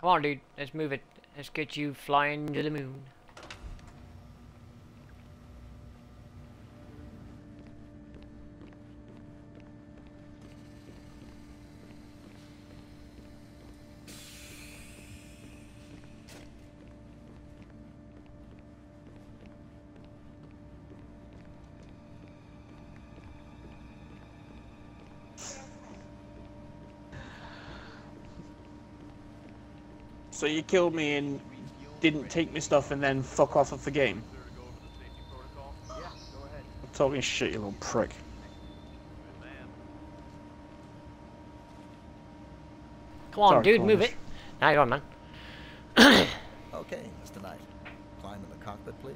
Come on, dude. Let's move it. Let's get you flying to the moon. So you killed me and didn't take my stuff and then fuck off of the game. I'm talking shit, you little prick. Come on, Sorry, dude. Move it. Now you're on, man. Okay, Mr. Knight. Climb in the cockpit, please.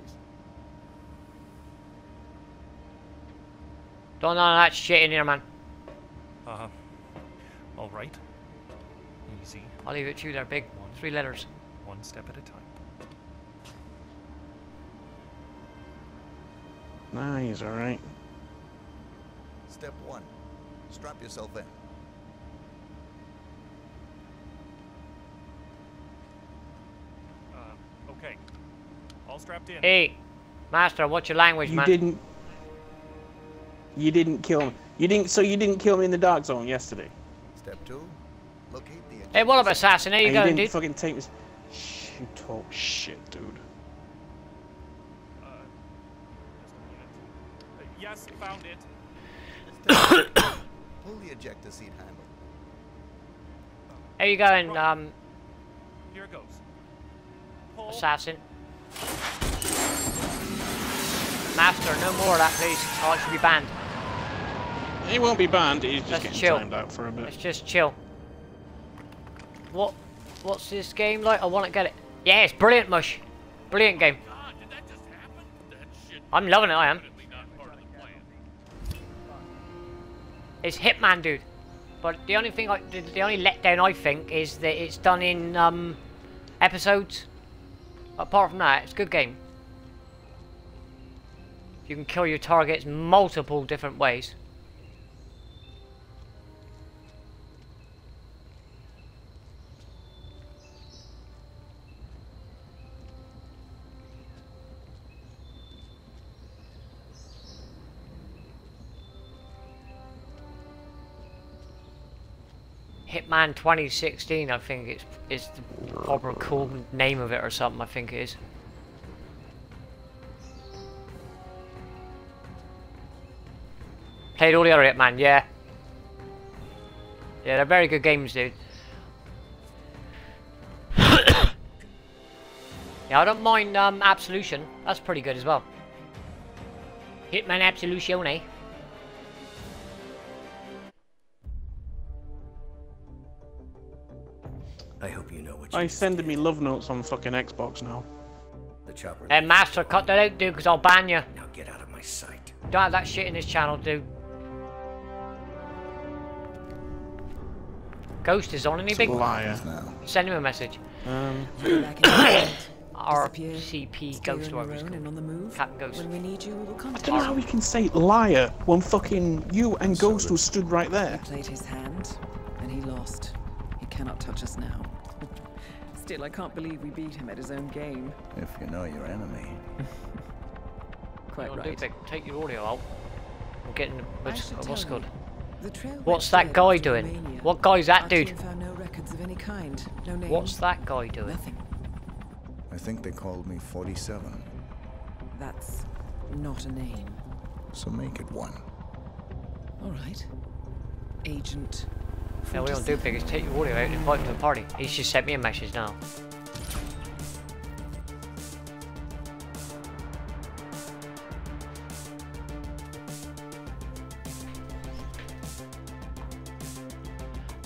Don't know that shit in here, man. Uh-huh. All right. Easy. I'll leave it to you. They're big. Three letters. One step at a time. Nah, he's alright. Step one. Strap yourself in. Uh, okay. All strapped in. Hey, Master, what's your language, You man? didn't. You didn't kill me. You didn't. So you didn't kill me in the dark zone yesterday. Step two. Locate the Hey, what up, assassin? How you and going, you didn't dude? fucking take me. Shh, you talk shit, dude. Uh, yes, found it. Pull the ejector seat handle. How you going, um, Here goes. Pull. assassin? Master, no more of that, please. Oh, it should be banned. He won't be banned. He's just Let's getting chill. timed out for a bit. Let's just chill. What? What's this game like? I want to get it. Yeah, it's brilliant, Mush. Brilliant game. I'm loving it, I am. It's Hitman, dude. But the only thing, I, the, the only letdown I think is that it's done in um, episodes. Apart from that, it's a good game. You can kill your targets multiple different ways. Hitman 2016, I think it's is the proper cool name of it or something. I think it is. Played all the other Hitman, yeah. Yeah, they're very good games, dude. yeah, I don't mind um, Absolution. That's pretty good as well. Hitman Absolution, hope you know what I sending me love notes on fucking Xbox now. the chopper. Hey, Master, cut that out, dude, because I'll ban you. Now get out of my sight. Don't have that shit in this channel, dude. Ghost is on, any big? Liar. Send him a message. Um, Back in RCP Ghost, on whatever your it's own called. and on the move. Captain Ghost. When we need you, we will I contact don't know how we can say liar when fucking you and Ghost was stood right there. He played his hand, and he lost. He cannot touch us now. Still, I can't believe we beat him at his own game. If you know your enemy. Quite Don't right. do. Take your audio out. I'm getting the I what's, what's good. you, The trail What's that guy doing? Romania. What guy's that Our dude? found no records of any kind. No name. What's that guy doing? Nothing. I think they called me 47. That's not a name. So make it one. All right. Agent. Yeah, we don't do. Is take your audio out and invite him to a party. He's just sent me a message now.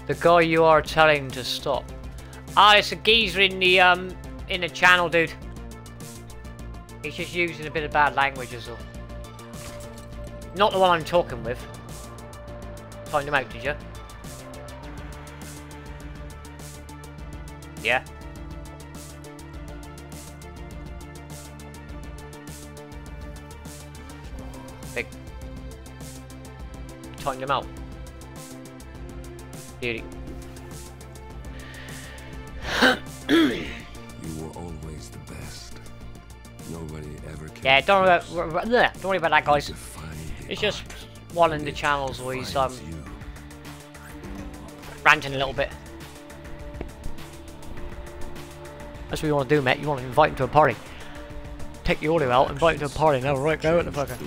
The guy you are telling to stop. Ah, it's a geezer in the um in the channel, dude. He's just using a bit of bad language as well. Not the one I'm talking with. Find him out, did you? Yeah. Big. Tighten him out. Beauty. You were always the best. Nobody ever came Yeah, don't worry about, don't worry about that, guys. It's just one in the channels where he's um ranting a little bit. That's what you want to do, mate. You want to invite him to a party. Take the audio out, invite him to a party. Now, right, go at the fucker.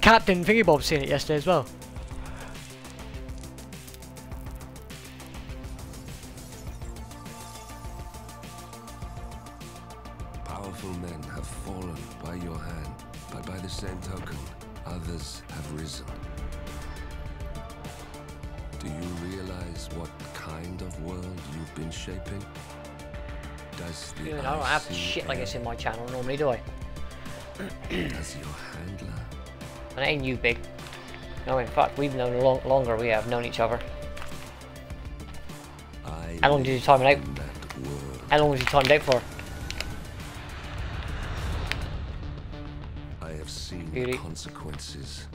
Captain Thingy Bob seen it yesterday as well. Normally, do I? As your handler And it ain't you, big. No, in fact, we've known long longer. We have known each other. I How long did you time it out? in that world? How long was you timed out for? I have seen Beauty. the consequences.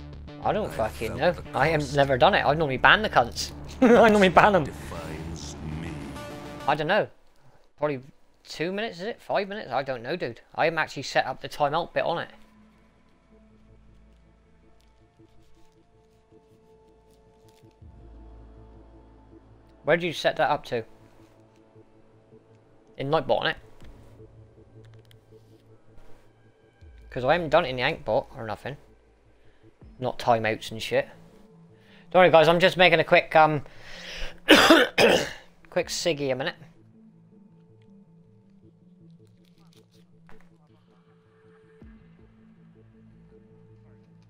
I don't I fucking know. I have never done it. I normally ban the cunts. I normally ban them. I don't know. Probably two minutes, is it? Five minutes? I don't know, dude. I haven't actually set up the timeout bit on it. Where did you set that up to? In Nightbot, on it? Because I haven't done it in the AnkhBot or nothing. Not timeouts and shit. Don't worry, guys. I'm just making a quick um, quick ciggy a minute.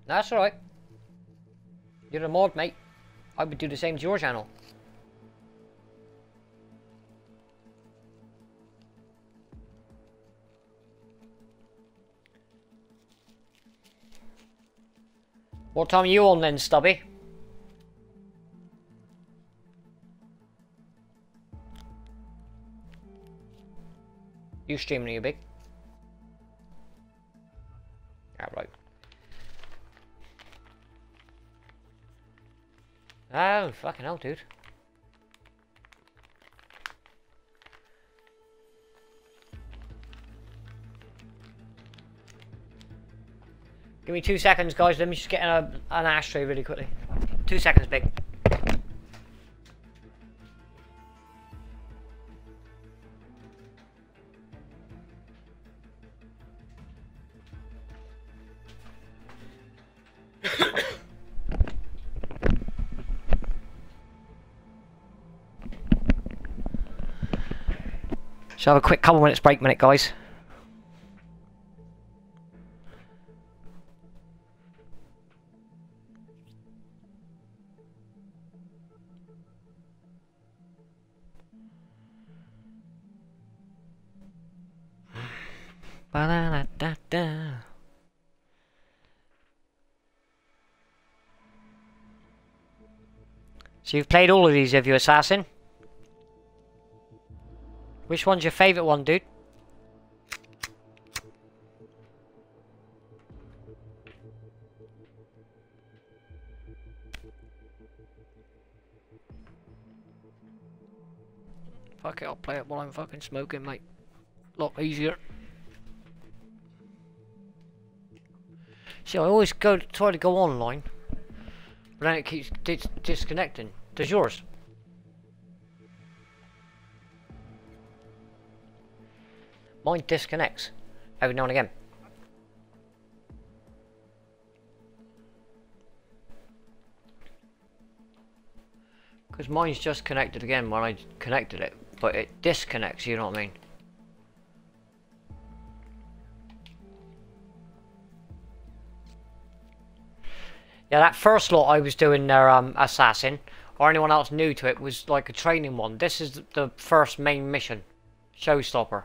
That's alright. You're a mod, mate. I would do the same to your channel. What time are you on then, Stubby? You streaming, are you big? Ah, Oh, fucking hell, dude. Give me two seconds, guys. Let me just get an, an ashtray really quickly. Two seconds, big. So have a quick couple minutes break minute, guys. Ba-da-da-da-da. So you've played all of these, have you, Assassin? Which one's your favourite one, dude? Fuck it, I'll play it while I'm fucking smoking, mate. Lot easier. See, I always go try to go online, but then it keeps dis disconnecting. Does yours? Mine disconnects every now and again. Because mine's just connected again when I connected it, but it disconnects, you know what I mean? Yeah, that first lot I was doing there, um, Assassin, or anyone else new to it, was like a training one. This is the first main mission. Showstopper.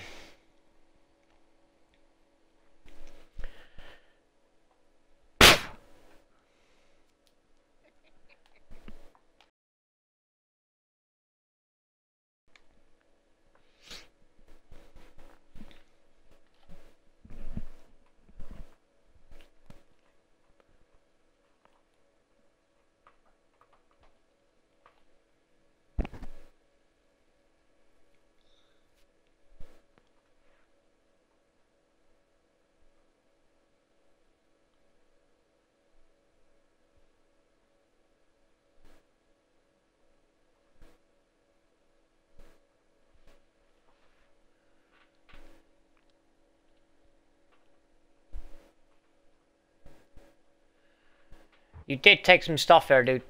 You did take some stuff there, dude.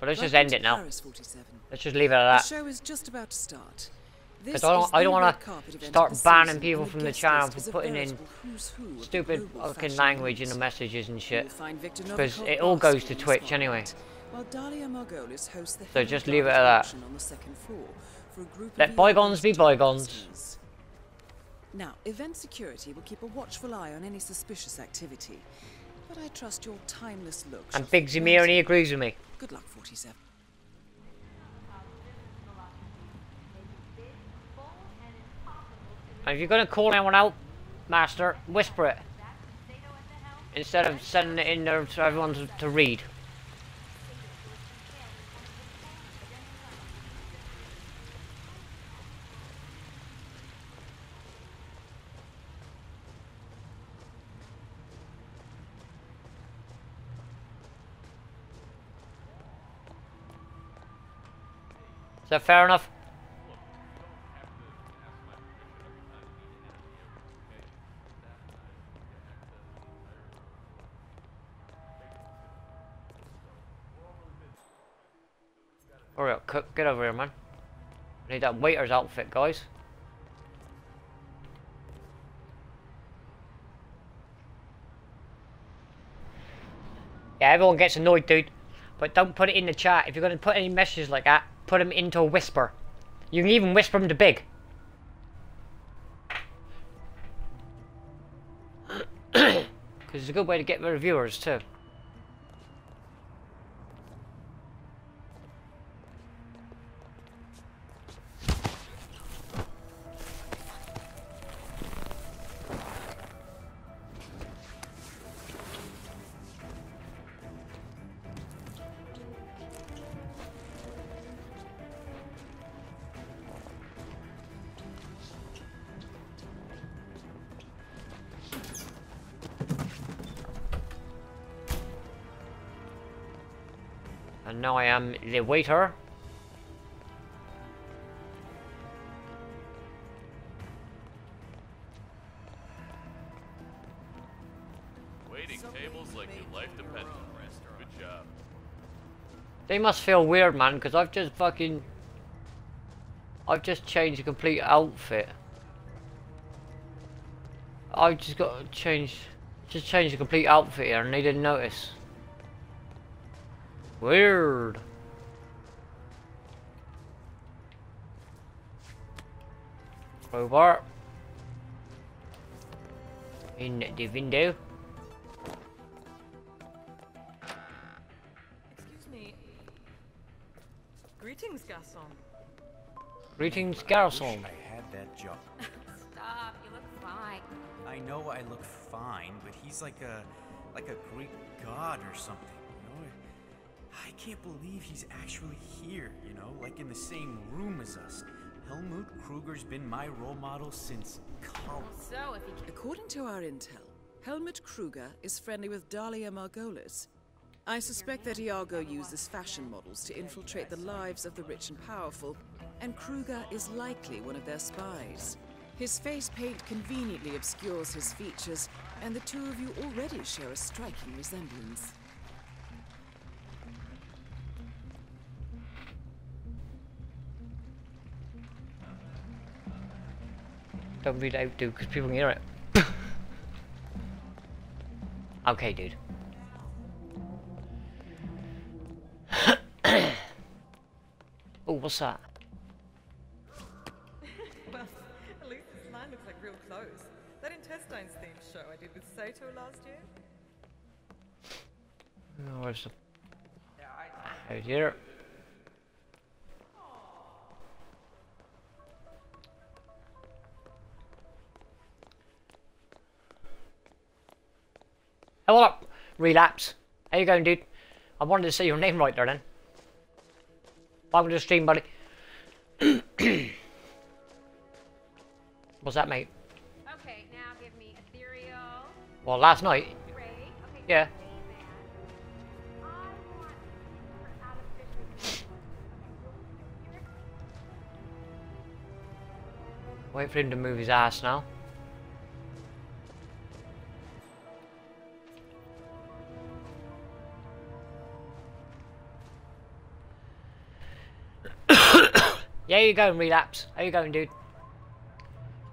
But let's just end it now. Paris Let's just leave it at The that. show is just about to start. Because I don't, I don't want to start banning people from the the channel for putting in stupid fucking language in the messages and shit. You'll find Viktor Because it all goes to the Twitch anyway. While Dalia Margolis hosts the So just leave it at that. on the floor for a group of Let bygones be bygones. Now, event security will keep a watchful eye on any suspicious activity. But I trust your timeless look. And Big Zamir, and he agrees with me. Good luck, 47. And if you're gonna call anyone out, Master, whisper it. Instead of sending it in there for everyone to, to read. Is that fair enough? Hurry up, cook, get over here, man. I need that waiter's outfit, guys. Yeah, everyone gets annoyed, dude. But don't put it in the chat. If you're going to put any messages like that, put them into a whisper. You can even whisper them to Big. Because it's a good way to get rid of viewers, too. And now I am the waiter. Waiting tables like your life depends on it. Good job. They must feel weird, man, because I've just fucking... I've just changed a complete outfit. I've just got to change... Just changed a complete outfit here and they didn't notice. Weird. Crowbar. In the window. Excuse me. Greetings, Garçon. Greetings, Garrison. I had that job. Stop, you look fine. I know I look fine, but he's like a like a Greek god or something, you know? I can't believe he's actually here, you know, like in the same room as us. Helmut Kruger's been my role model since college. So, if he According to our intel, Helmut Kruger is friendly with Dalia Margolis. I suspect that IAGO uses fashion models to infiltrate the lives of the rich and powerful, and Kruger is likely one of their spies. His face paint conveniently obscures his features, and the two of you already share a striking resemblance. Don't read it out, dude, because people can hear it. okay, dude. oh, what's that? well, at least this line looks like real clothes. That intestines themed show I did with Sato last year. Oh, where's the... Out here. Hey, what up? Relapse. How you going, dude? I wanted to say your name right there, then. Welcome to the stream, buddy. What's that, mate? Okay, now give me ethereal. Well, last night. Okay, Yeah. Wait for him to move his ass now. Yeah, you going, relapse. How you going, dude?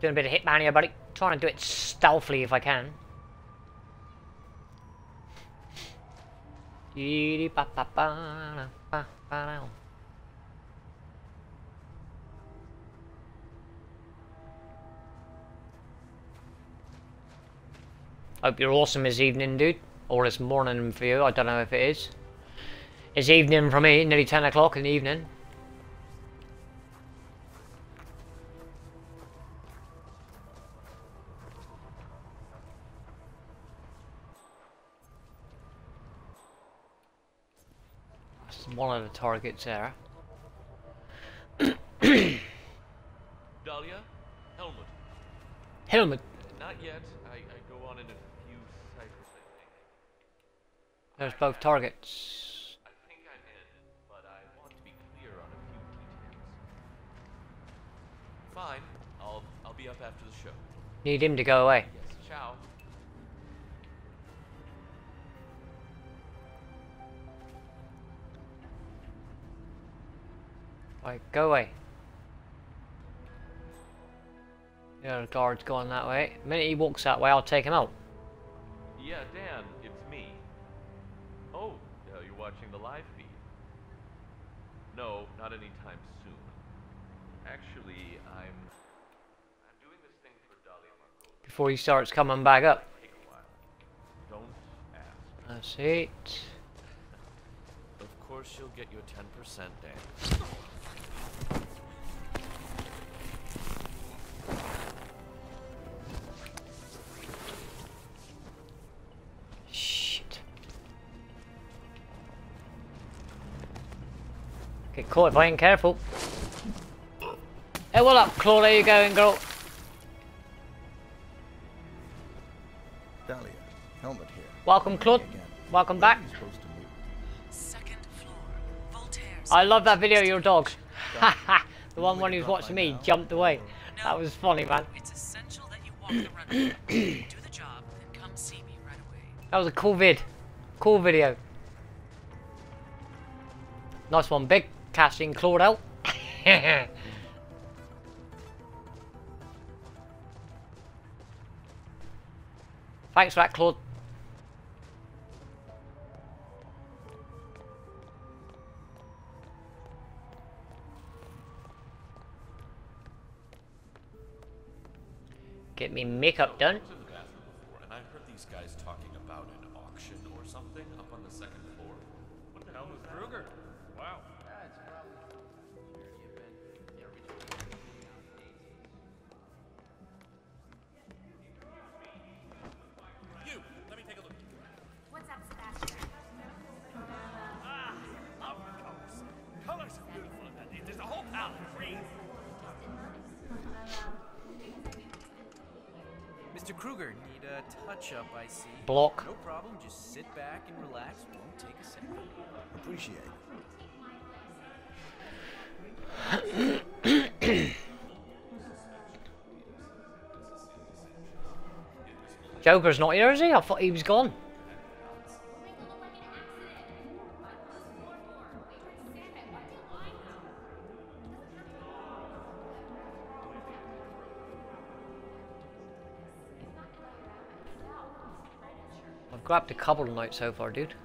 Doing a bit of hitman here, buddy. Trying to do it stealthily if I can. Hope you're awesome this evening, dude. Or this morning for you, I don't know if it is. It's evening for me, nearly 10 o'clock in the evening. One of the targets there. Dalia? Helmut? Helmet. Not yet. I, I go on in a few cycles, I think. There's both targets. I think I'm in, but I want to be clear on a few details. Fine. I'll I'll be up after the show. Need him to go away. Yes, ciao. Right, go away. Yeah, the guard's going that way. The minute he walks that way, I'll take him out. Yeah, Dan, it's me. Oh, uh, you're watching the live feed. No, not anytime soon. Actually, I'm I'm doing this thing for Margolis. Before he starts coming back up. Take a. Don't ask. That's it. Of course, you'll get your 10%, Dan. Get caught if I ain't careful. Hey, what up, Claude? How you going, girl? Dalia, Helmut here. Welcome, Claude. Welcome back. you supposed to meet? Second floor, Voltaire's. I love that video of your dog. the one when he was watching me jumped away. That was funny, man. It's essential that you walk the runway. Do the job, then come see me right away. That was a cool vid. Cool video. Nice one, big casting Claude out. Thanks for that, Claude. Get me makeup done. Kruger, a touch-up, I see. Block. No problem, just sit back and relax. Won't take a second. Appreciate Joker's not here, is he? I thought he was gone. Grabbed a couple tonight so far, dude.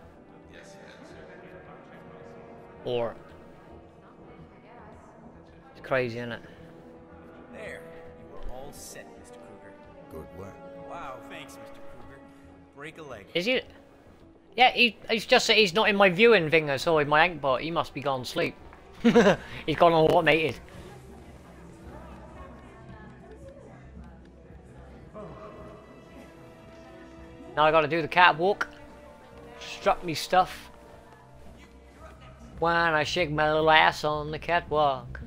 Or it's crazy, isn't it? There, you are all set, Mr. Kruger. Good work. Wow, thanks, Mr. Kruger. Break a leg. Is he? Yeah, he, he's just that he's not in my viewing thing, I saw in my AnkhBot, he must be gone to sleep. he's gone automated. Now I gotta do the catwalk. Struck me stuff. When I shake my little ass on the catwalk.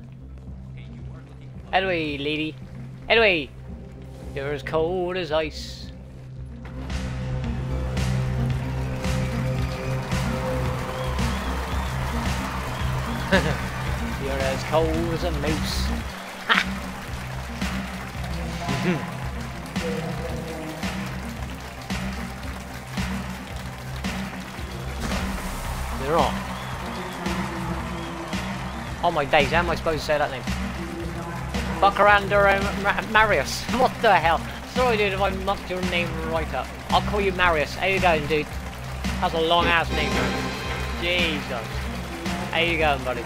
Anyway, lady. Anyway, you're as cold as ice. You're as cold as a moose. On. Oh my days, how am I supposed to say that name? Buckaranda Ma Marius. What the hell? Sorry dude if I mucked your name right up. I'll call you Marius. How you going, dude? That's a long ass name. Jesus. How you going, buddy?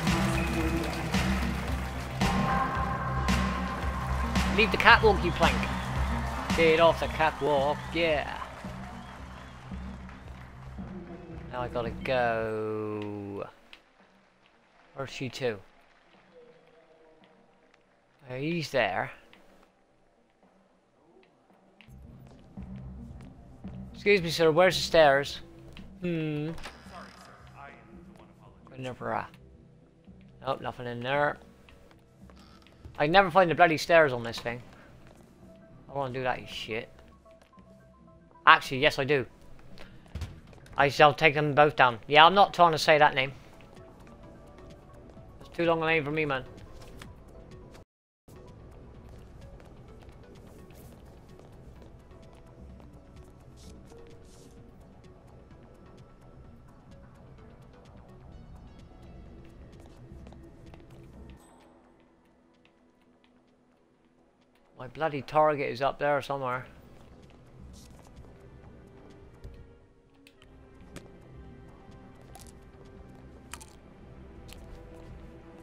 Leave the catwalk, you plank. Get off the catwalk, yeah. Now I gotta go. Where's she to? He's there. Excuse me, sir. Where's the stairs? Hmm. Never. Nope, nothing in there. I never find the bloody stairs on this thing. I don't want to do that shit. Actually, yes, I do. I shall take them both down. Yeah, I'm not trying to say that name. It's too long a name for me, man. My bloody target is up there somewhere.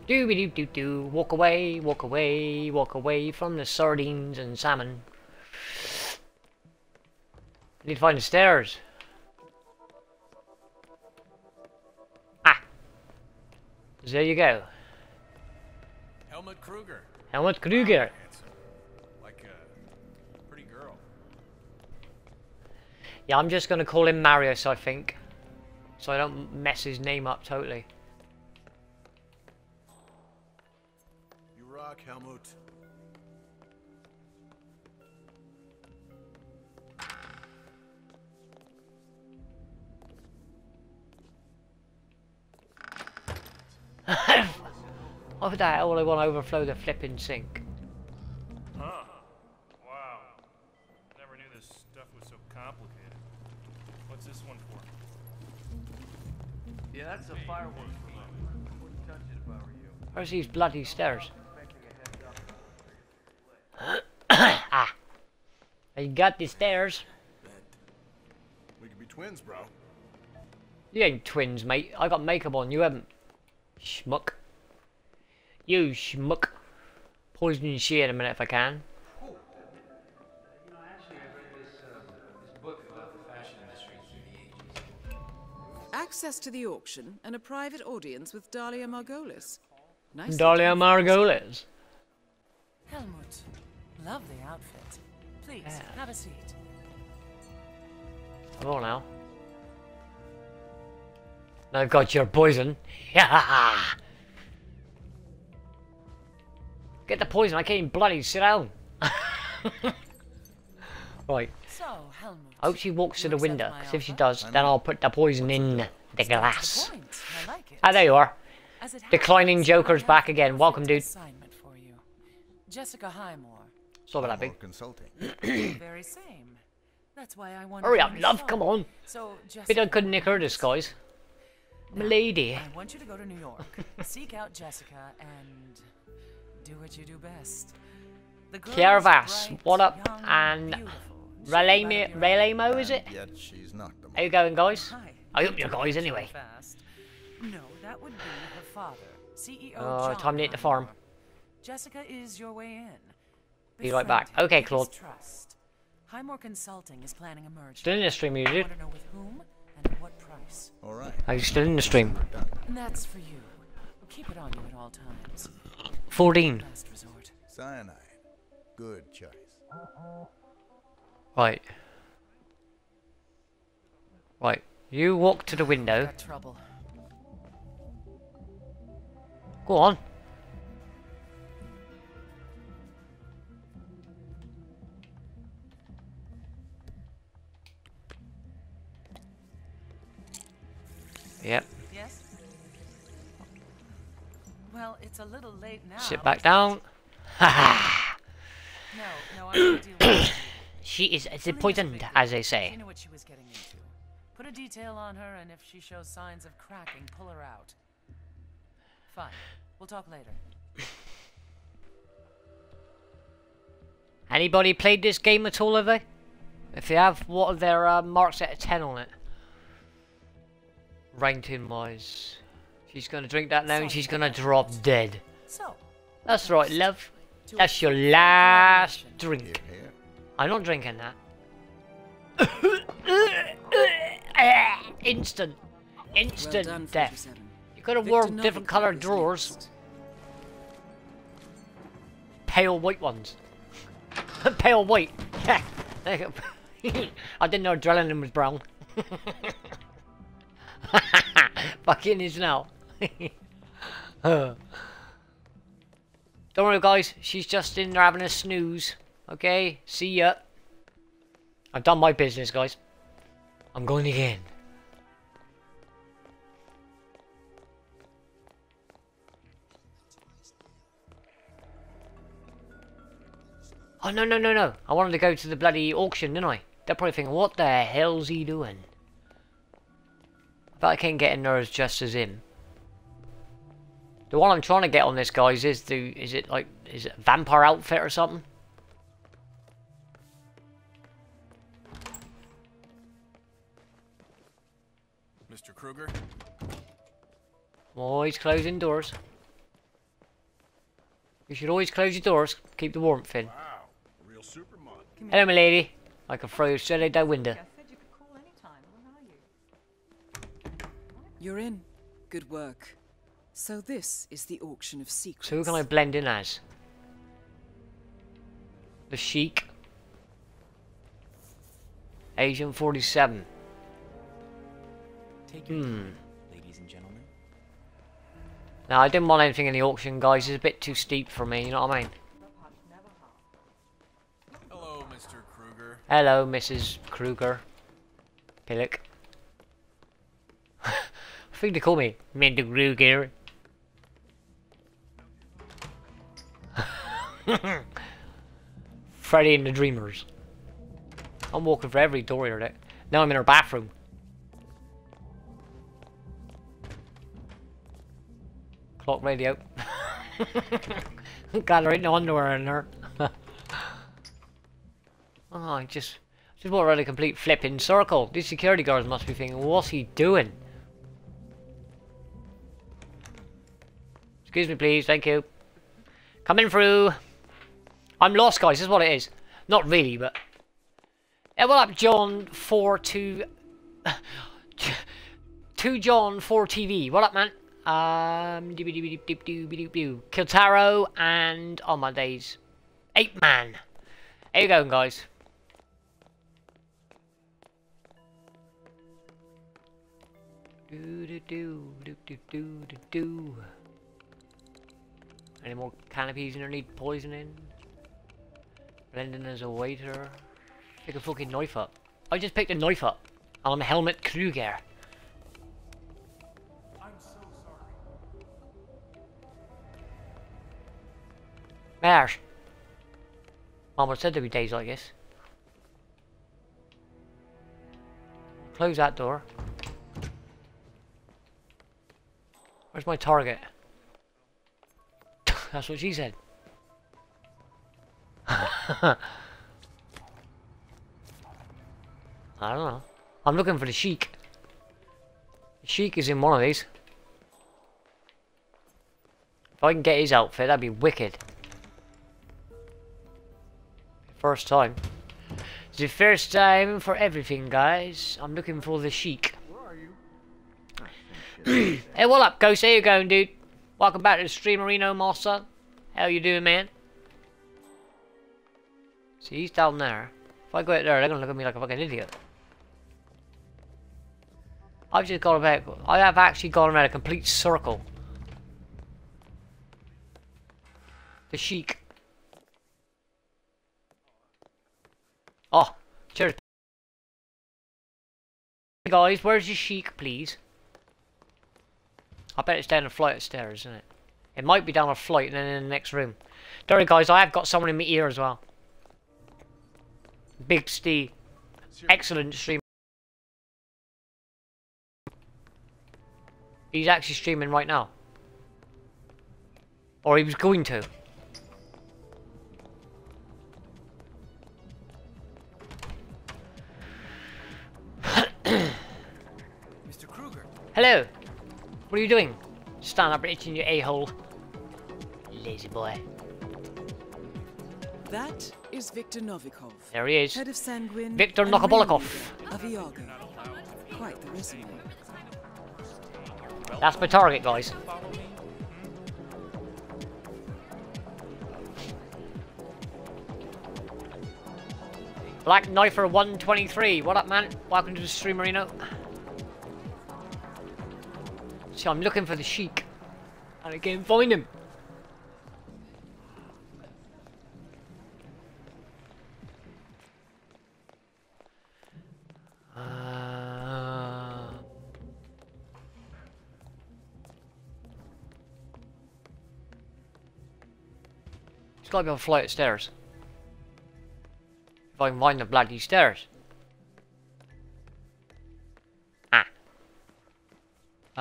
Dooby doo doo doo. Walk away, walk away, walk away from the sardines and salmon. I need to find the stairs. Ah. There you go. Helmut Kruger. Helmut Kruger. Like a pretty girl. Yeah, I'm just gonna call him Marius, I think. So I don't mess his name up totally. You rock, Helmut. Why the hell would I want to overflow the flipping sink? Huh. Wow. Never knew this stuff was so complicated. What's this one for? Yeah, that's a fireworks remote. Where's these bloody stairs? ah. I got the stairs. We could be twins, bro. You ain't twins, mate. I got makeup on. You haven't. Schmuck. You schmuck. Poison your shit in a minute if I can. Access to the auction and a private audience with Dalia Margolis. Nice. Dalia Margolis. Helmut, lovely outfit. Please, Yeah. have a seat. Come on now. I've got your poison. Yeah. Get the poison. I can't even bloody sit down. right. So, Helmut. I hope she walks to the window, because if she does, then I'll put the poison in the glass. Point. I like. Ah, there you are. Declining happens, Joker's back again. Welcome, dude. Assignment for you. Jessica Highmore. Sorry about that, big. Consulting. Very same. That's why I wanted Hurry up, love. show. Come on. So, Bit Jessica, I couldn't nick her disguise. Lady. I want you to go to New York, seek out Jessica, and do what you do best. The girl Kiara Vass, what up? young, And beautiful. Rayleigh Rayleigh is it? Yet she's not the How you going, guys? Hi. I hope you're guys anyway. Fast. No, that would be her father, CEO Oh, John time to hit the farm. Jessica is your way in. Be right back. Okay, Claude. Trust. Highmore Consulting is planning a merger. Still in the stream, you I dude. want know with whom and at what price. All right. Are you still in the stream? That's for you. Keep it on you at all times. 14. Last resort. Cyanide. Good choice. Right. Right. You walk to the window. Got trouble. Go on. Yep. Yes? Well, it's a little late now. Sit back down. Ha ha. No, no, with. She is poisoned, as they She say. knew what she was getting into. Put a detail on her, and if she shows signs of cracking, pull her out. Fine. We'll talk later. Anybody played this game at all, have they? If you have, what are their uh, marks out of 10 on it? Ranking wise. She's gonna drink that now and she's gonna drop dead. So, That's right, love. That's your last drink. I'm not drinking that. Instant. Instant well done, death. You could have Victor worn different coloured drawers. Pale white ones. Pale white. Yeah. There you go. I didn't know adrenaline was brown. Fucking is now. Don't worry, guys. She's just in there having a snooze. Okay? See ya. I've done my business, guys. I'm going again. Oh, no, no, no, no. I wanted to go to the bloody auction, didn't I? They're probably thinking, what the hell's he doing? But I can't get in there as just as him. The one I'm trying to get on this, guys, is the... Is it, like... Is it a vampire outfit or something? Mr. Kruger? Always closing doors. You should always close your doors. Keep the warmth in. Wow, real. Hello, my lady. I can throw you straight out that window. You're in. Good work. So this is the auction of secrets. So who can I blend in as? The Sheik. Asian 47. Take your Hmm. time, ladies and gentlemen. Now, I didn't want anything in the auction, guys. It's a bit too steep for me, you know what I mean? Hello, Mr. Kruger. Hello, Mrs. Kruger. Pillock. They call me Mr. Kruger. Freddy and the Dreamers. I'm walking for every door here. Now I'm in her bathroom. Clock radio. God, there ain't no underwear in there. oh, I just, just walked around a complete flipping circle. These security guards must be thinking, what's he doing? Excuse me, please. Thank you. Coming through. I'm lost, guys. This is what it is. Not really, but... Yeah, what up, John 4 to... 2 John 4 TV. What up, man? Um, Kiltaro and... Oh, my days. 8 man. There you go, guys. Do do do do do do do. Any more canopies underneath poisoning? Brendan as a waiter. Pick a fucking knife up. I just picked a knife up. I'm Helmut Kruger. I'm so sorry. Mash. Mama said there'd be days like this. Close that door. Where's my target? That's what she said. I don't know. I'm looking for the Sheik. The Sheik is in one of these. If I can get his outfit, that'd be wicked. First time. It's the first time for everything, guys. I'm looking for the Sheik. hey, what up, Ghost? How you going, dude? Welcome back to the stream, Marino Master. How you doing, man? See, he's down there. If I go out there, they're gonna look at me like a fucking idiot. I've just gone about. I have actually gone around a complete circle. The Sheik. Oh, cheers. Hey guys, where's the Sheik, please? I bet it's down a flight of stairs, isn't it? It might be down a flight and then in the next room. Don't worry, guys, I have got someone in my ear as well. Big Steve. Excellent stream. He's actually streaming right now. Or he was going to. Mr. Kruger. Hello. What are you doing? Stand up itching your a-hole. Lazy boy. That is Viktor Novikov. There he is. Head of Sanguine. Victor and Nokobolikov. Of IAGO. Quite the resume. That's my target, guys. Black Knifer 123. What up, man? Welcome to the stream, Marino. So I'm looking for the Sheik. And I can't find him. Uh... Gotta be on a flight of stairs. If I can find the bloody stairs.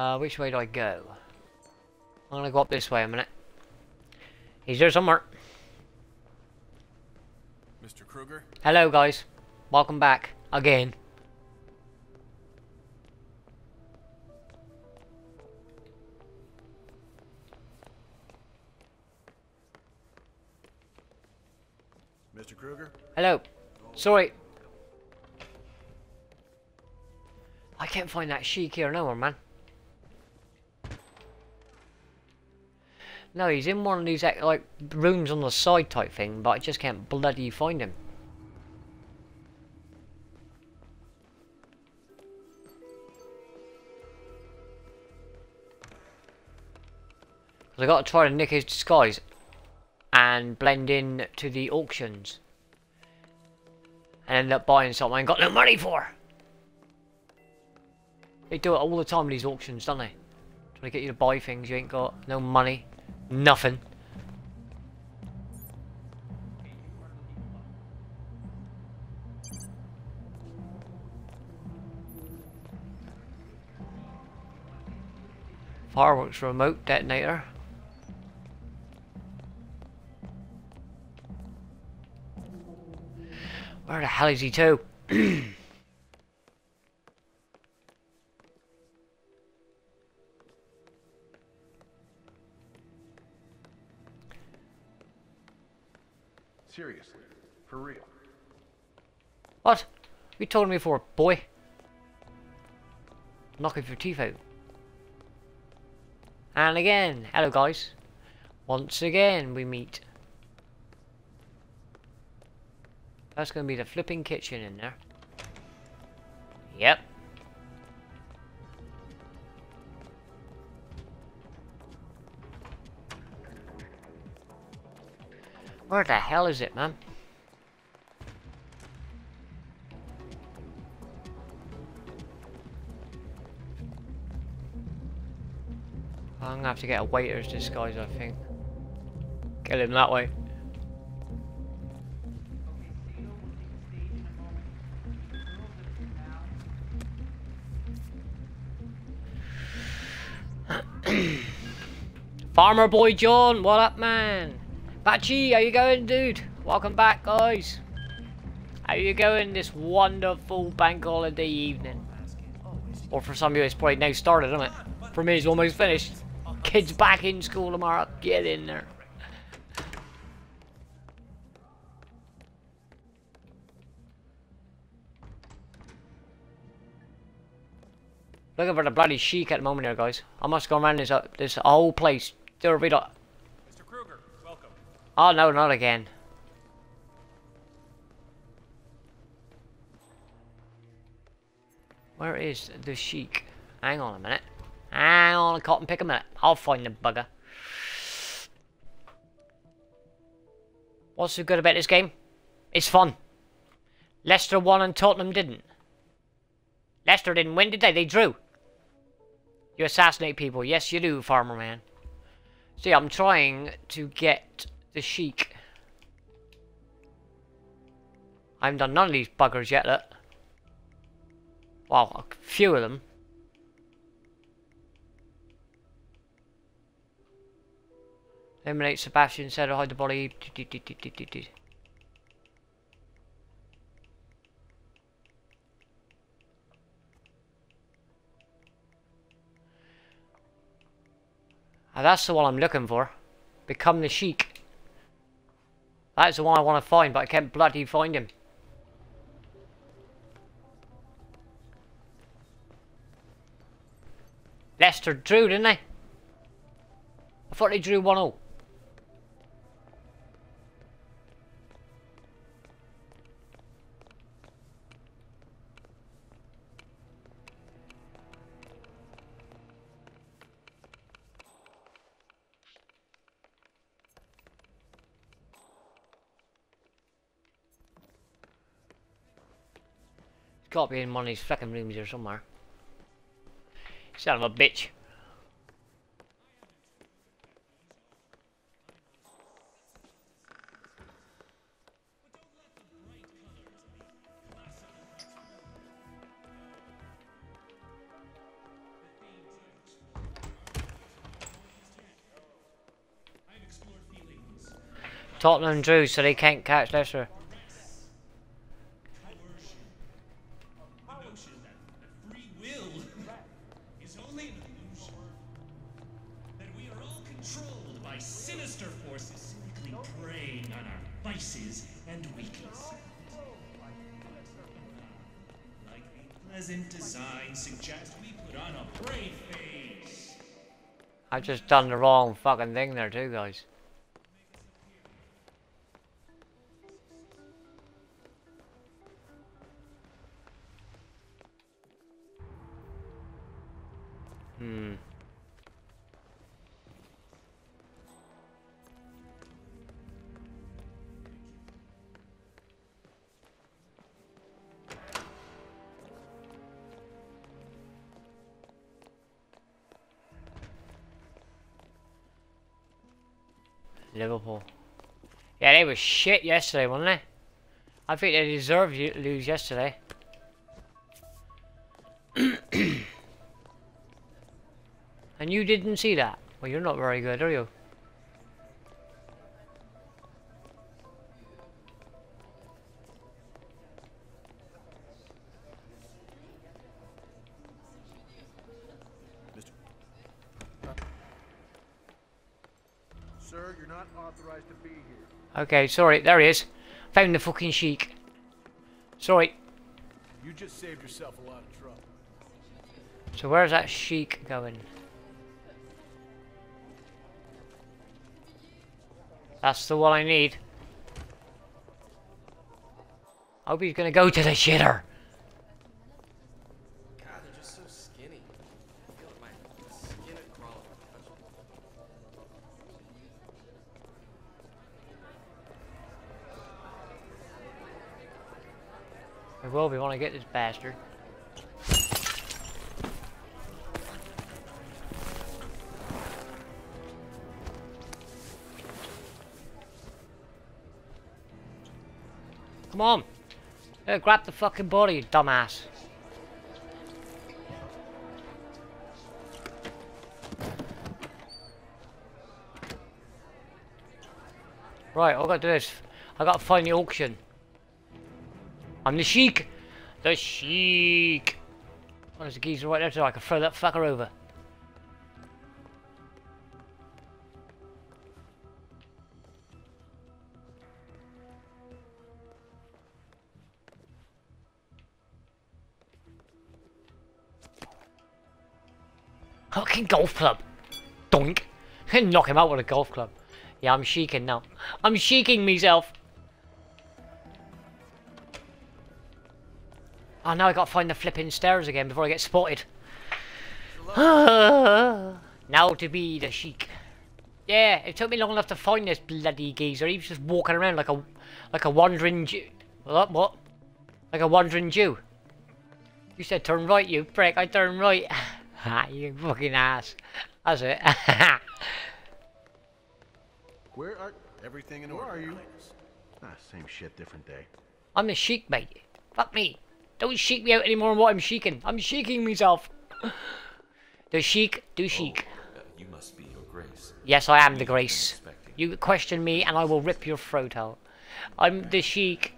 Uh, which way do I go? I'm gonna go up this way a minute. He's there somewhere. Mr. Kruger? Hello, guys. Welcome back. Again. Mr. Kruger? Hello. Sorry. I can't find that Sheik here nowhere, man. No, he's in one of these eh, like rooms on the side type thing, but I just can't bloody find him. I got to try to nick his disguise and blend in to the auctions and end up buying something I ain't got no money for. They do it all the time with these auctions, don't they? Trying to get you to buy things you ain't got no money, Nothing. Fireworks remote detonator. Where the hell is he to? Seriously, for real. What? You told me for, boy? Knocking your teeth out. And again, hello guys. Once again we meet. That's going to be the flipping kitchen in there. Yep. Where the hell is it, man? I'm gonna have to get a waiter's disguise, I think. Get him that way. Farmer Boy John, what up, man? Bachi, how you going, dude? Welcome back, guys. How you going this wonderful bank holiday evening? Or for some of you, it's probably now started, isn't it? For me, it's almost finished. Kids back in school tomorrow. Get in there. Looking for the bloody chic at the moment here, guys. I must go around this uh, this whole place. Mr. Kruger, welcome. Oh no, not again. Where is the chic? Hang on a minute. Hang on, a cotton pick a minute. I'll find the bugger. What's so good about this game? It's fun. Leicester won and Tottenham didn't. Leicester didn't win, did they? They drew. You assassinate people. Yes, you do, Farmer Man. See, I'm trying to get the Sheik. I haven't done none of these buggers yet, look. Well, a few of them. Eliminate Sebastian, said hide the body. Ah, that's the one I'm looking for. Become the Sheik. That's the one I want to find, but I can't bloody find him. Leicester drew, didn't they? I thought they drew 1-0. Be in one of these fucking rooms here somewhere. Son of a bitch. Tottenham drew, so they can't catch Leicester. Done the wrong fucking thing there too, guys. Were shit yesterday, wasn't they? I think they deserved to lose yesterday. and you didn't see that? Well, you're not very good, are you? Okay, sorry. There he is. Found the fucking sheik. Sorry. You just saved yourself a lot of trouble. So where's that sheik going? That's the one I need. I hope he's gonna go to the shitter. Get this bastard. Come on. Grab the fucking body, you dumbass. Right, I gotta do this. I gotta find the auction. I'm the Sheik! The Sheik! There's a geezer right there so I can throw that fucker over. Fucking golf club! Doink! Knock him out with a golf club. Yeah, I'm sheiking now. I'm sheiking myself! Oh, now I gotta find the flipping stairs again before I get spotted. now to be the sheik. Yeah, it took me long enough to find this bloody geezer. He was just walking around like a like a wandering Jew. What? What? Like a wandering Jew. You said turn right, you prick. I turn right. Ha, you fucking ass. That's it. Where are everything in Where order? are you? Ah, same shit, different day. I'm the sheik, mate. Fuck me. Don't shake me out anymore on what I'm shaking. I'm shaking myself. The sheik, do sheik. Uh, you must be your grace. Yes, I am the grace. You question me and I will rip your throat out. I'm the sheik.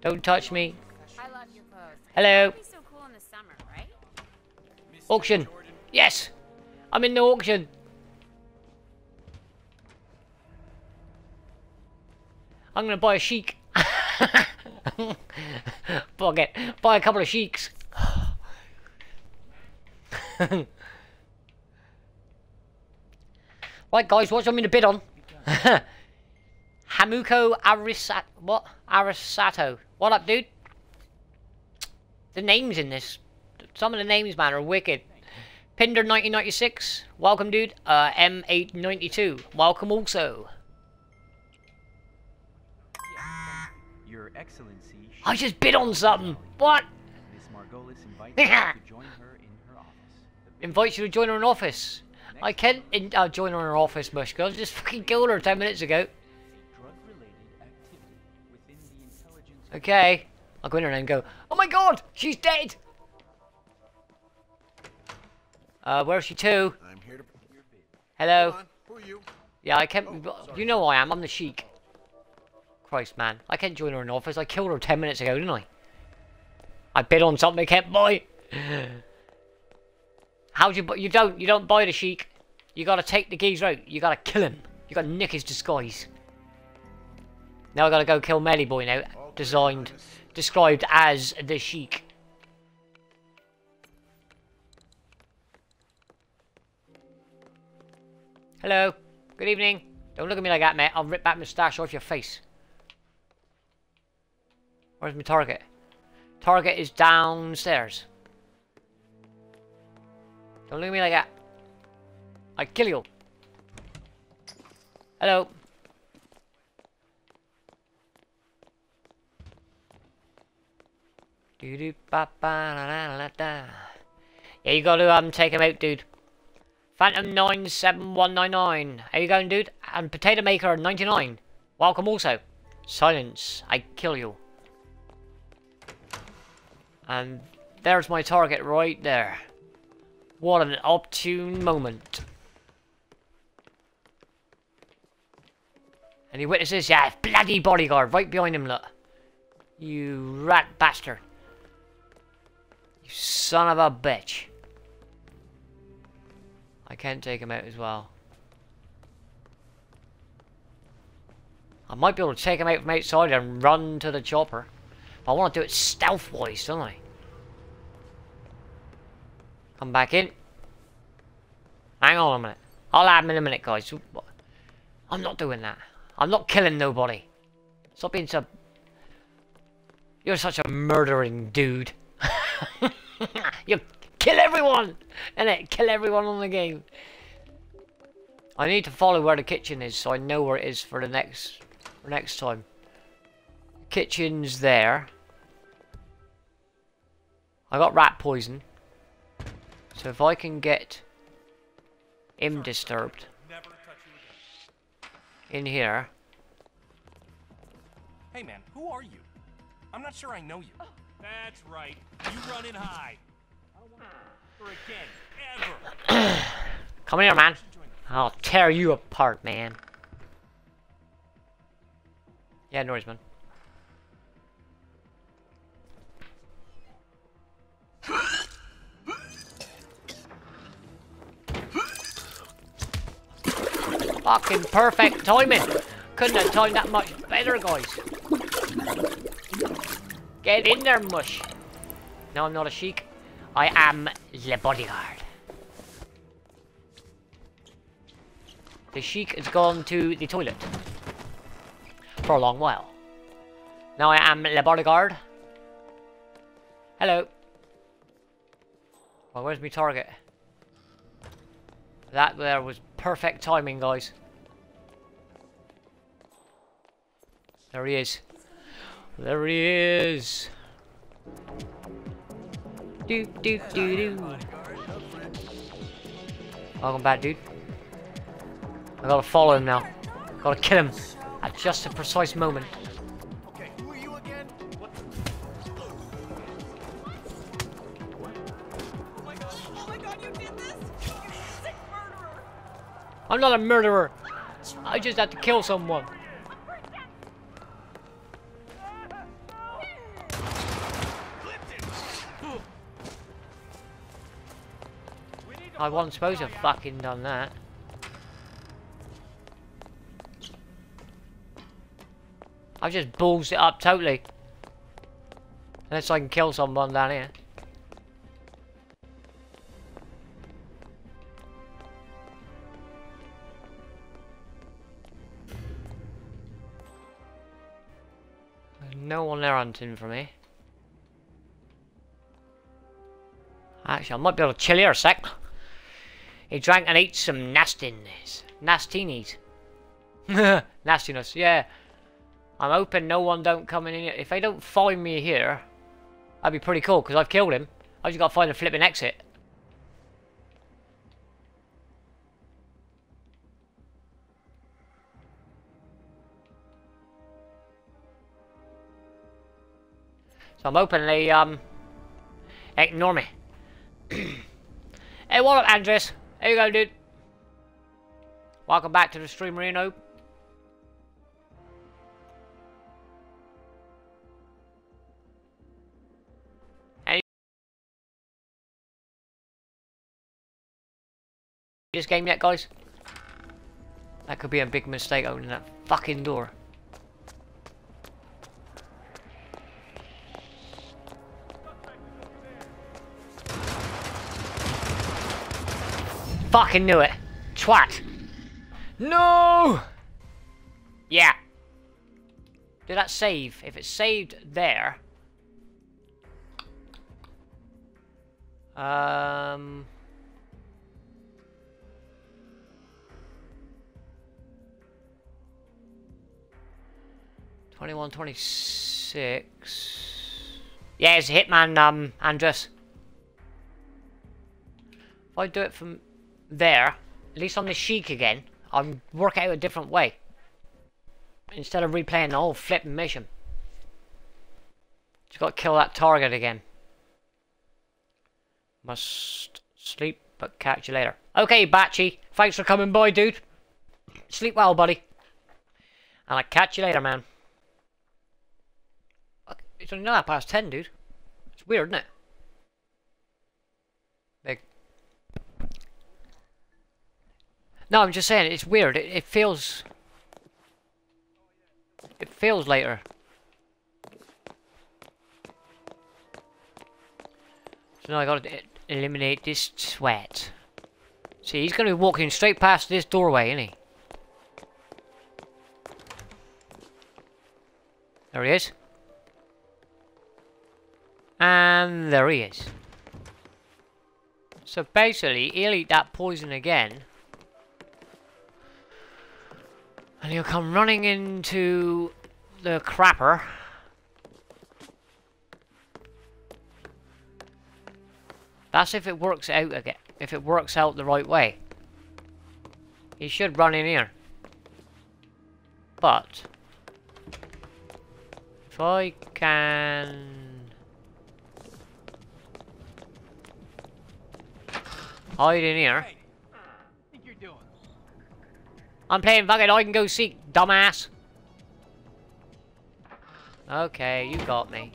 Don't touch me. I love your clothes. Hello. Be so cool in the summer, right? Auction. Yes. I'm in the auction. I'm gonna buy a sheik. Fuck it. Buy a couple of sheiks. right, guys, what's I'm in the bid on? Hamuko Arisat. What? Arisato. What up, dude? The names in this. Some of the names, man, are wicked. Pinder 1996. Welcome, dude. Uh, M892. Welcome also. Your Excellency. I just bid on something. What? Miss Margolis invites you to join her in her office. Invite you to join her in office. I can't in, uh, join her in her office, Mushka. I just fucking killed her 10 minutes ago. Okay. I'll go in there and go, Oh my god! She's dead! Uh, where's she to? I'm here to. Hello? Who are you? Yeah, I can't. you know who I am. I'm the Sheik. Christ, man. I can't join her in office. I killed her 10 minutes ago, didn't I? I bid on something I can't buy. How'd you buy? You don't. You don't buy the Sheik. You gotta take the geezer out. You gotta kill him. You gotta nick his disguise. Now I gotta go kill Melly Boy now. Designed, described as the Sheik. Hello. Good evening. Don't look at me like that, mate. I'll rip that moustache off your face. Where's my target? Target is downstairs. Don't look at me like that. I kill you. Hello. Ba ba la la la da. Yeah, you gotta um take him out, dude. Phantom nine seven one nine nine. How you going, dude? And Potato Maker ninety nine. Welcome also. Silence. I kill you. And there's my target right there. What an opportune moment. Any witnesses? Yeah, bloody bodyguard right behind him, look. You rat bastard. You son of a bitch. I can't take him out as well. I might be able to take him out from outside and run to the chopper. But I want to do it stealth-wise, don't I? Come back in. Hang on a minute. I'll add him in a minute, guys. I'm not doing that. I'm not killing nobody. Stop being so... You're such a murdering dude. you kill everyone! Innit? Kill everyone on the game. I need to follow where the kitchen is so I know where it is for the next for next time. Kitchen's there. I got rat poison. So if I can get him disturbed in here. Hey man, who are you? I'm not sure I know you. That's right. You run and hide. Or again, ever. Come here, man. I'll tear you apart, man. Yeah, noise, Fucking perfect timing. Couldn't have timed that much better, guys. Get in there, mush. No, I'm not a sheik. I am the bodyguard. The sheik has gone to the toilet. For a long while. Now I am the bodyguard. Hello. Well, where's my target? That there was perfect timing, guys. There he is. There he is. Do do do do. Welcome back, dude. I gotta follow him now. Gotta kill him at just a precise moment. I'm not a murderer. I just had to kill someone. I wasn't supposed to have fucking done that. I just balls it up totally. Unless I can kill someone down here. One there hunting for me. Actually, I might be able to chill here a sec. He drank and ate some nastiness. Nastinis. Nastiness, yeah. I'm hoping no one don't come in here. If they don't find me here, that'd be pretty cool, because I've killed him. I just got to find a flipping exit. So I'm hoping they, um, ignore me. hey, what up, Andres? There you go, dude. Welcome back to the stream, Reno. Any this game yet, guys? That could be a big mistake opening that fucking door. Fucking knew it. Twat. No! Yeah. Did that save? If it's saved there... Um... Twenty-one, twenty-six. Yeah, it's hitman, um, Andres. If I do it from there, at least on the Sheik again, I'll work out a different way. Instead of replaying the whole flipping mission. Just gotta kill that target again. Must sleep, but catch you later. Okay, Batchy, thanks for coming by, dude. Sleep well, buddy. And I'll catch you later, man. It's only not past 10, dude. It's weird, isn't it? Big. No, I'm just saying, it's weird. It, it feels... It feels later. So now I gotta eliminate this sweat. See, he's gonna be walking straight past this doorway, isn't he? There he is. And there he is. So basically, he'll eat that poison again. And he'll come running into the crapper. That's if it works out again. If it works out the right way. He should run in here. But... If I can... Hide in here. Think you're doing? I'm playing fucking I can go seek, dumbass. Okay, you got me.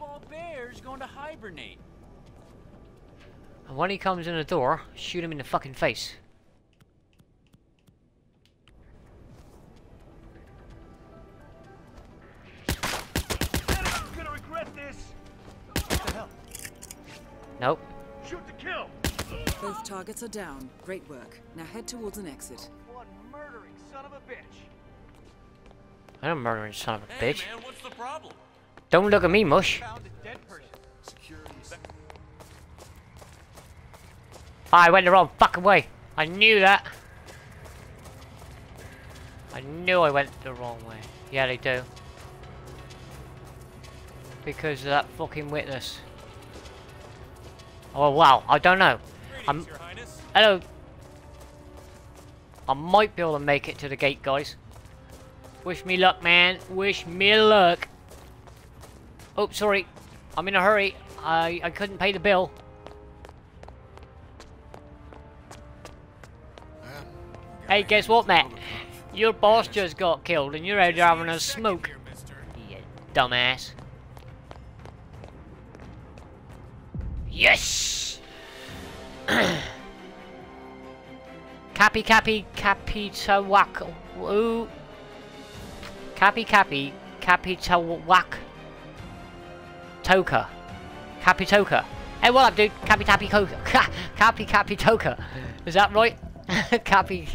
Going to hibernate. And when he comes in the door, shoot him in the fucking face. I'm gonna regret this. What the hell? Nope. Shoot to kill. Both targets are down. Great work. Now head towards an exit. Son of a bitch. I am murdering son of a Hey bitch. man, what's the problem? Don't look at me, mush. Found a dead person. I went the wrong fucking way. I knew that. I knew I went the wrong way. Yeah, they do. Because of that fucking witness. Oh wow, I don't know. I'm. Hello. I might be able to make it to the gate, guys. Wish me luck, man. Wish me luck. Oh, sorry. I'm in a hurry. I I couldn't pay the bill. Hey, guess what, Matt? Your boss just got killed and you're out there having a smoke. You dumbass. Yes! Cappy Cappy Cappy Tawak. Ooh. Cappy Cappy Cappy Tawak. Toka. Cappy Toka. Hey, what up, dude? Cappy Tappy Coca. Cappy Cappy Toka. Is that right? Cappy.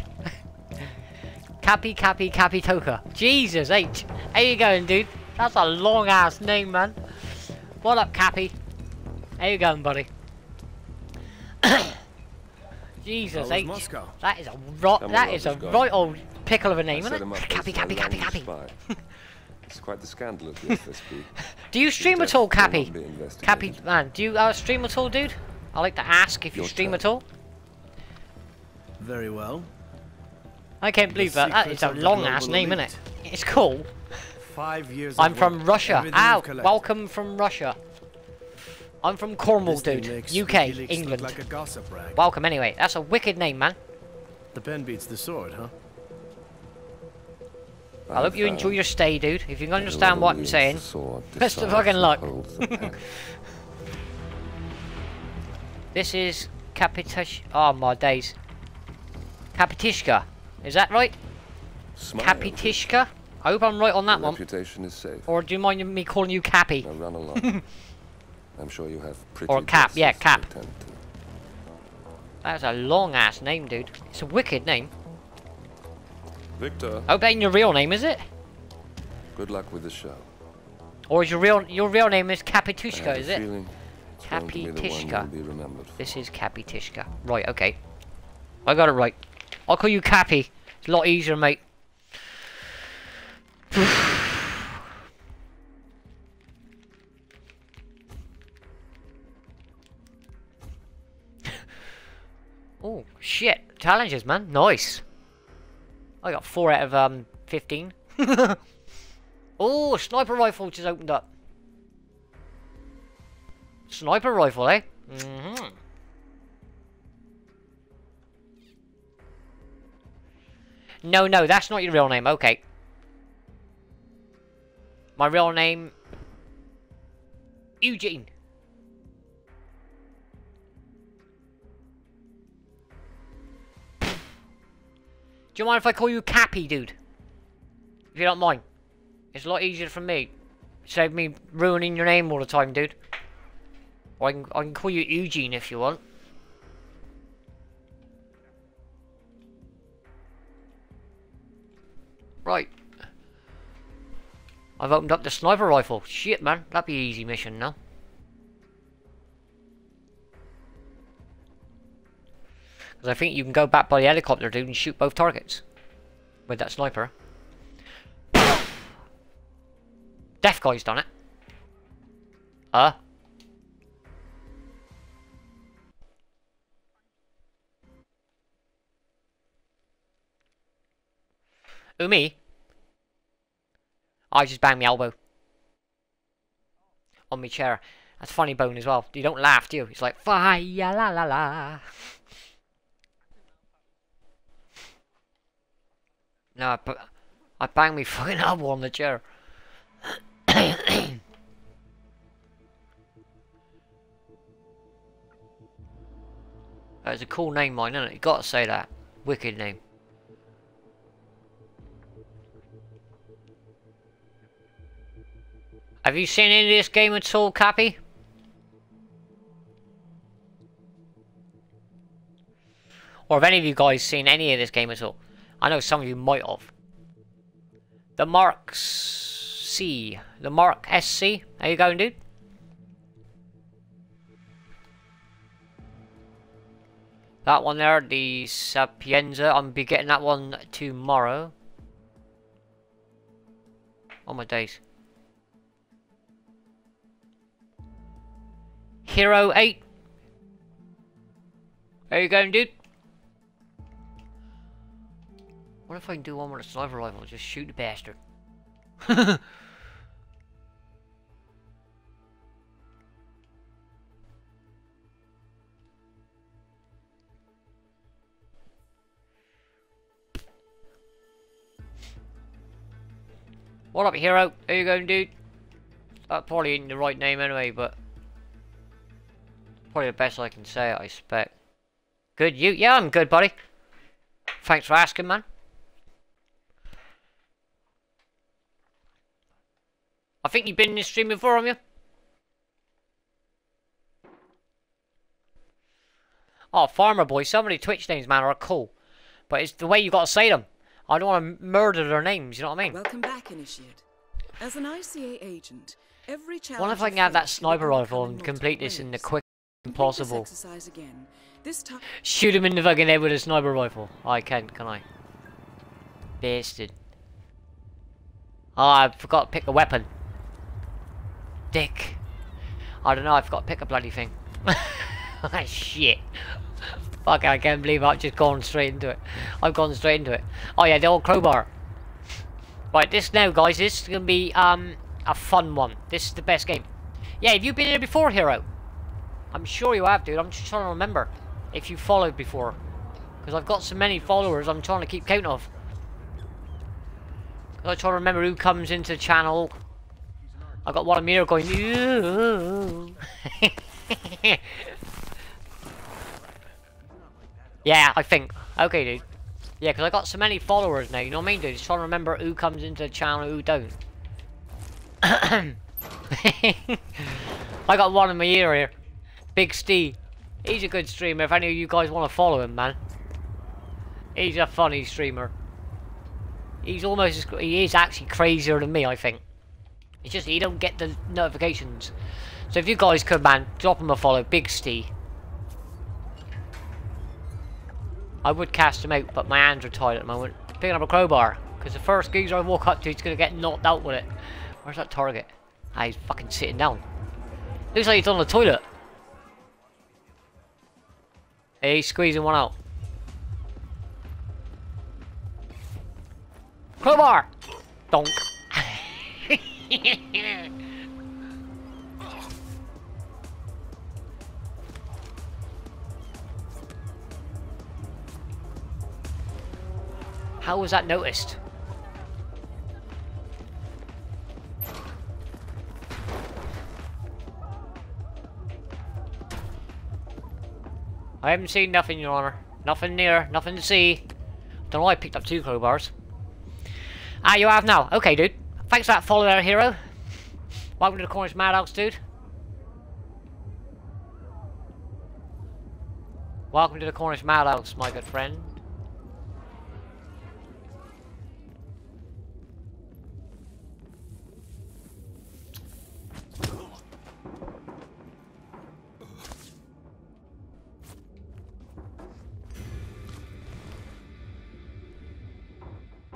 Cappy Cappy Cappy Toka. Jesus H. How you going, dude? That's a long ass name, man. What up, Cappy? How you going, buddy? Jesus How H. Moscow? That is a right. Tell me That what is a was right old pickle of a name, isn't it? Cappy Cappy Cappy Cappy. It's quite the scandal at the FSB. Do you stream at all, will Cappy? not be investigated. Cappy, man, do you uh, stream at all, dude? I like to ask if you stream turn. at all. Very well. I can't believe that. That is a long ass global name, elite. isn't it? It's cool. Five years. I'm from Russia. Ow, welcome from Russia. I'm from Cornwall, dude. UK, England. like a gossip rag. Welcome anyway. That's a wicked name, man. The pen beats the sword, huh? I hope you enjoy your stay, dude. If you can understand what I'm saying. sword Best of fucking luck. holds the pen. This is Kapitish. Oh my days. Kapitishka. Is that right? Smile. Kapitishka? I hope I'm right on that Your one. reputation is safe. Or do you mind me calling you Cappy? Now run along. I'm sure you have pretty Or Cap, yeah, Cap. That's a long ass name, dude. It's a wicked name. Victor, hope that ain't your real name, is it? good luck with the show. Or is your real your real name is Kapitushka, is it? feeling it's going to be the one Kapitishka. you'll be remembered for. This is Kapitishka. Right, okay. I got it right. I'll call you Cappy. It's a lot easier, mate. shit. Challenges, man. Nice. I got 4 out of um 15. oh, sniper rifle just opened up. Sniper rifle, eh? Mm-hmm. No, no, that's not your real name. Okay. My real name... Eugene. You mind if I call you Cappy, dude? If you don't mind. It's a lot easier for me. Save me ruining your name all the time, dude. Or I can, I can call you Eugene if you want. Right. I've opened up the sniper rifle. Shit, man. That'd be easy mission now. Because I think you can go back by the helicopter, dude, and shoot both targets. With that sniper. Deaf guy's done it. Uh. Who, me? I just banged my elbow. On my chair. That's funny bone as well. You don't laugh, do you? It's like, fire la la la. No, I, I banged my fucking elbow on the chair. That's a cool name, mine, isn't it? You gotta say that. Wicked name. Have you seen any of this game at all, Cappy? Or have any of you guys seen any of this game at all? I know some of you might have. The Mark C. The Mark SC. How you going, dude? That one there, the Sapienza. I'm be getting that one tomorrow. Oh my days. Hero 8. How you going, dude? What if I can do one with a sniper rifle? Just shoot the bastard. what up, hero? How you going, dude? That probably ain't the right name anyway, but probably the best I can say, I expect. Good, you? Yeah, I'm good, buddy. Thanks for asking, man. I think you've been in this stream before, haven't you? Oh, Farmer Boy, so many Twitch names, man, are cool. But it's the way you gotta say them. I don't want to murder their names, you know what I mean? Welcome back, Initiate. As an ICA agent, every challenge. Wonder if I can have that sniper rifle and complete this in the quick possible. Exercise again. This time. Shoot him in the fucking head with a sniper rifle. I can, can I? Bastard. Oh, I forgot to pick a weapon. Dick. I don't know, I've got to pick a bloody thing. Ah, Shit. Fuck, I can't believe I've just gone straight into it. I've gone straight into it. Oh yeah, the old crowbar. Right, this now, guys, this is going to be um a fun one. This is the best game. Yeah, have you been here before, Hero? I'm sure you have, dude. I'm just trying to remember if you followed before. Because I've got so many followers, I'm trying to keep count of. I'm trying to remember who comes into the channel. I got one here going. Yeah, I think. Okay, dude. Yeah, because I got so many followers now. You know what I mean, dude? Just trying to remember who comes into the channel, who don't. I got one in my ear here. Big Steve. He's a good streamer. If any of you guys want to follow him, man. He's a funny streamer. He's almost he is actually crazier than me, I think. It's just he don't get the notifications. So if you guys could, man, drop him a follow. Big Steve. I would cast him out, but my hands are tied at the moment. Picking up a crowbar. Because the first geezer I walk up to, he's going to get knocked out with it. Where's that target? Ah, he's fucking sitting down. Looks like he's on the toilet. Hey, he's squeezing one out. Crowbar! Donk. How was that noticed? I haven't seen nothing, Your Honor. Nothing near, nothing to see. Don't know why I picked up two crowbars. Ah, you have now. Okay, dude. Thanks for that follow there, hero. Welcome to the Cornish Madhouse, dude. Welcome to the Cornish Madhouse, my good friend.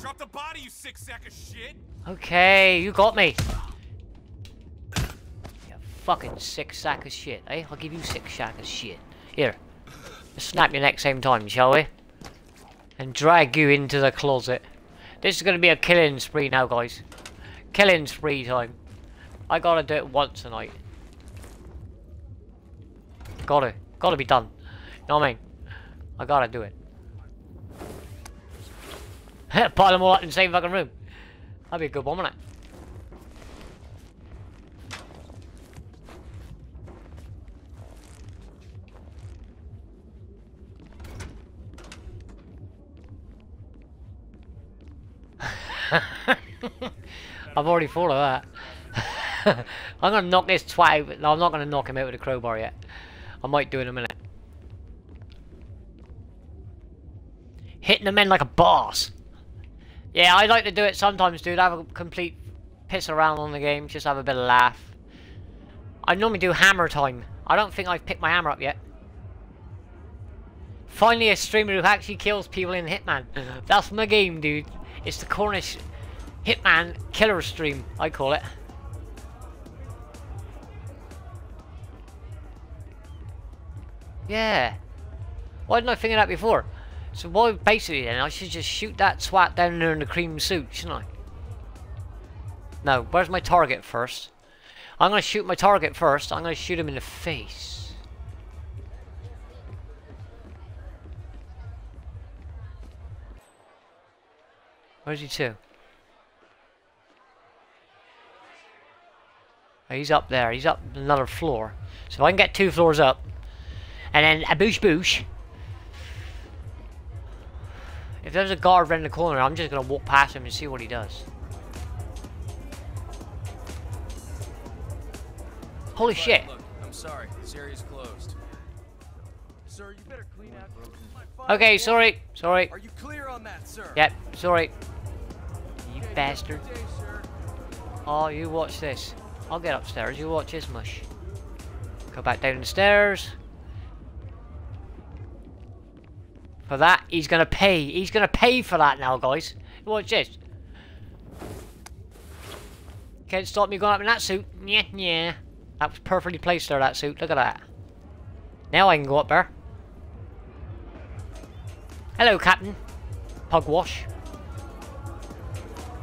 Drop the body, you sick sack of shit! Okay, you got me. You fucking sick sack of shit, eh? I'll give you sick sack of shit. Here. Let's snap your neck same time, shall we? And drag you into the closet. This is gonna be a killing spree now, guys. Killing spree time. I gotta do it once tonight. Gotta. Gotta be done. You know what I mean? I gotta do it. Pile them all up in the same fucking room. That'd be a good one, wouldn't it? I've already thought of that. I'm gonna knock this twat out. No, I'm not gonna knock him out with a crowbar yet. I might do in a minute. Hitting the men like a boss. Yeah, I like to do it sometimes, dude. I Have a complete piss around on the game. Just have a bit of laugh. I normally do hammer time. I don't think I've picked my hammer up yet. Finally a streamer who actually kills people in Hitman. That's my game, dude. It's the Cornish Hitman killer stream, I call it. Yeah. Why didn't I think of that before? So why basically then I should just shoot that swat down there in the cream suit, shouldn't I? No, where's my target first? I'm gonna shoot my target first. I'm gonna shoot him in the face. Where's he to? Oh, he's up there. He's up another floor. So if I can get two floors up, and then a boosh boosh. If there's a guard right in the corner, I'm just gonna walk past him and see what he does. Holy shit. Look, I'm sorry. This area's closed. Sir, you better clean out. Okay, sorry. Sorry. Are you clear on that, sir? Yep, sorry. You bastard. Oh, you watch this. I'll get upstairs. You watch this mush. Go back down the stairs. For that, he's gonna pay. He's gonna pay for that now, guys. Watch this. Can't stop me going up in that suit. Yeah, yeah. That was perfectly placed there, that suit. Look at that. Now I can go up there. Hello, Captain. Pugwash.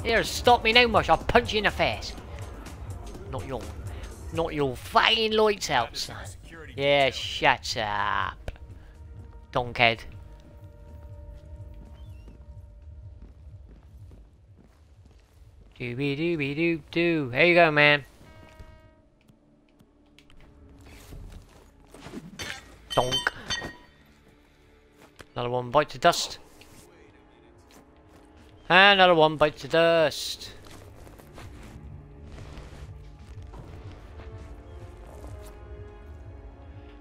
Here, stop me now, mush. I'll punch you in the face. Not your... Not your fucking lights out, son. Yeah, shut up. Donkhead. Dooby dooby doo doo. Here you go, man. Donk. Another one bites the dust. Another one bites the dust.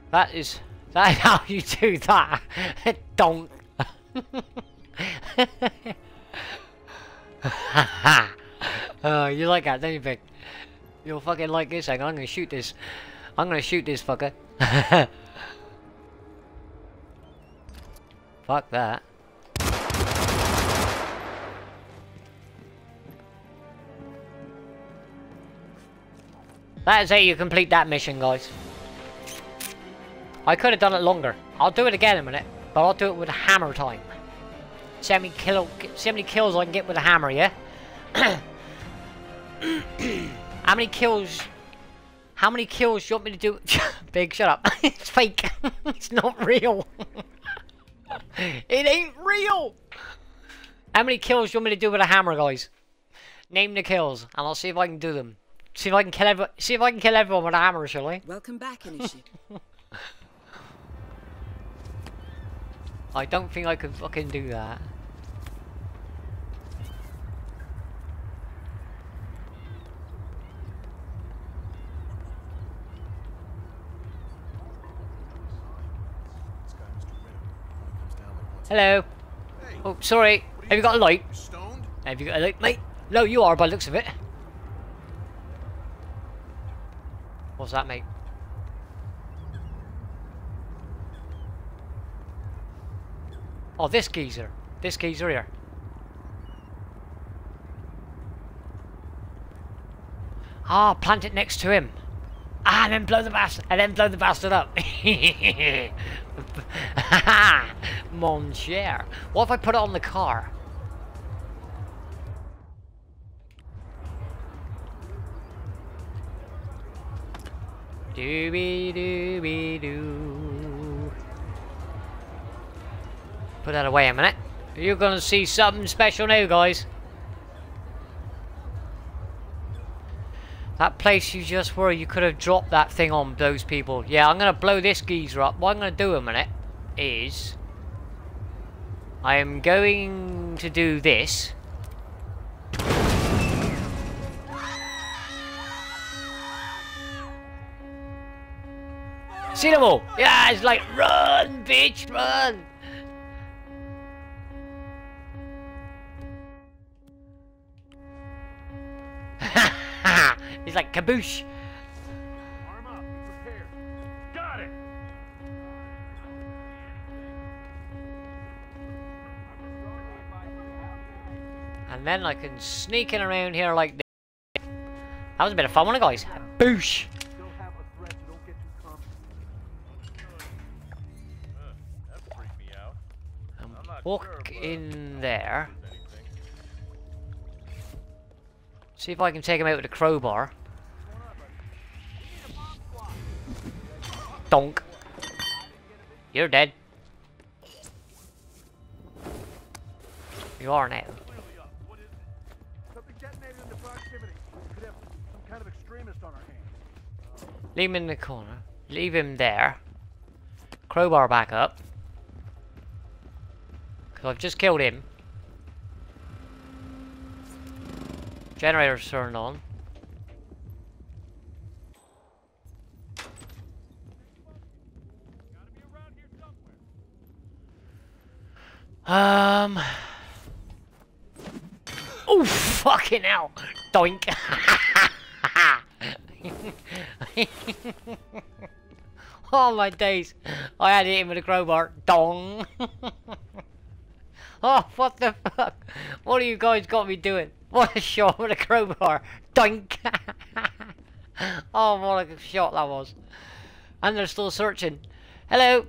That is that is how you do that. Donk. oh, you like that, don't you, Vic? You'll fucking like this. I'm gonna shoot this. I'm gonna shoot this fucker. Fuck that. That is how you complete that mission, guys. I could have done it longer. I'll do it again in a minute, but I'll do it with a hammer time. See how many, kill see how many kills I can get with a hammer, yeah? how many kills... How many kills do you want me to do? Big, shut up. it's fake. it's not real. it ain't real. How many kills do you want me to do with a hammer, guys? Name the kills, and I'll see if I can do them. See if I can kill every see if I can kill everyone with a hammer, shall I? Welcome back, Inishi. I don't think I can fucking do that. Hello. Oh, sorry. Have you got a light? Have you got a light, mate? No, you are by the looks of it. What's that, mate? Oh, this geezer. This geezer here. Ah, plant it next to him. Ah, and then blow the bastard, and then blow the bastard up. Mon cher. What if I put it on the car? Dooby dooby doo. Put that away a minute. You're gonna see something special now, guys. Place you just were, you could have dropped that thing on those people. Yeah, I'm gonna blow this geezer up. What I'm gonna do in a minute is I am going to do this. See them all? Yeah, it's like, run, bitch, run! He's like, kaboosh! Got it. And then I can sneak in around here like this. That was a bit of fun, wasn't it, guys? Boosh! Walk in there. See if I can take him out with a crowbar. Donk. You're dead. You are now. Leave him in the corner. Leave him there. Crowbar back up. Because I've just killed him. Generator's turned on. Um. Oh, fucking hell. Doink. oh, my days. I had to hit him with a crowbar. Dong. oh, what the fuck? What have you guys got me doing? What a shot with a crowbar. Doink. oh, what a shot that was. And they're still searching. Hello.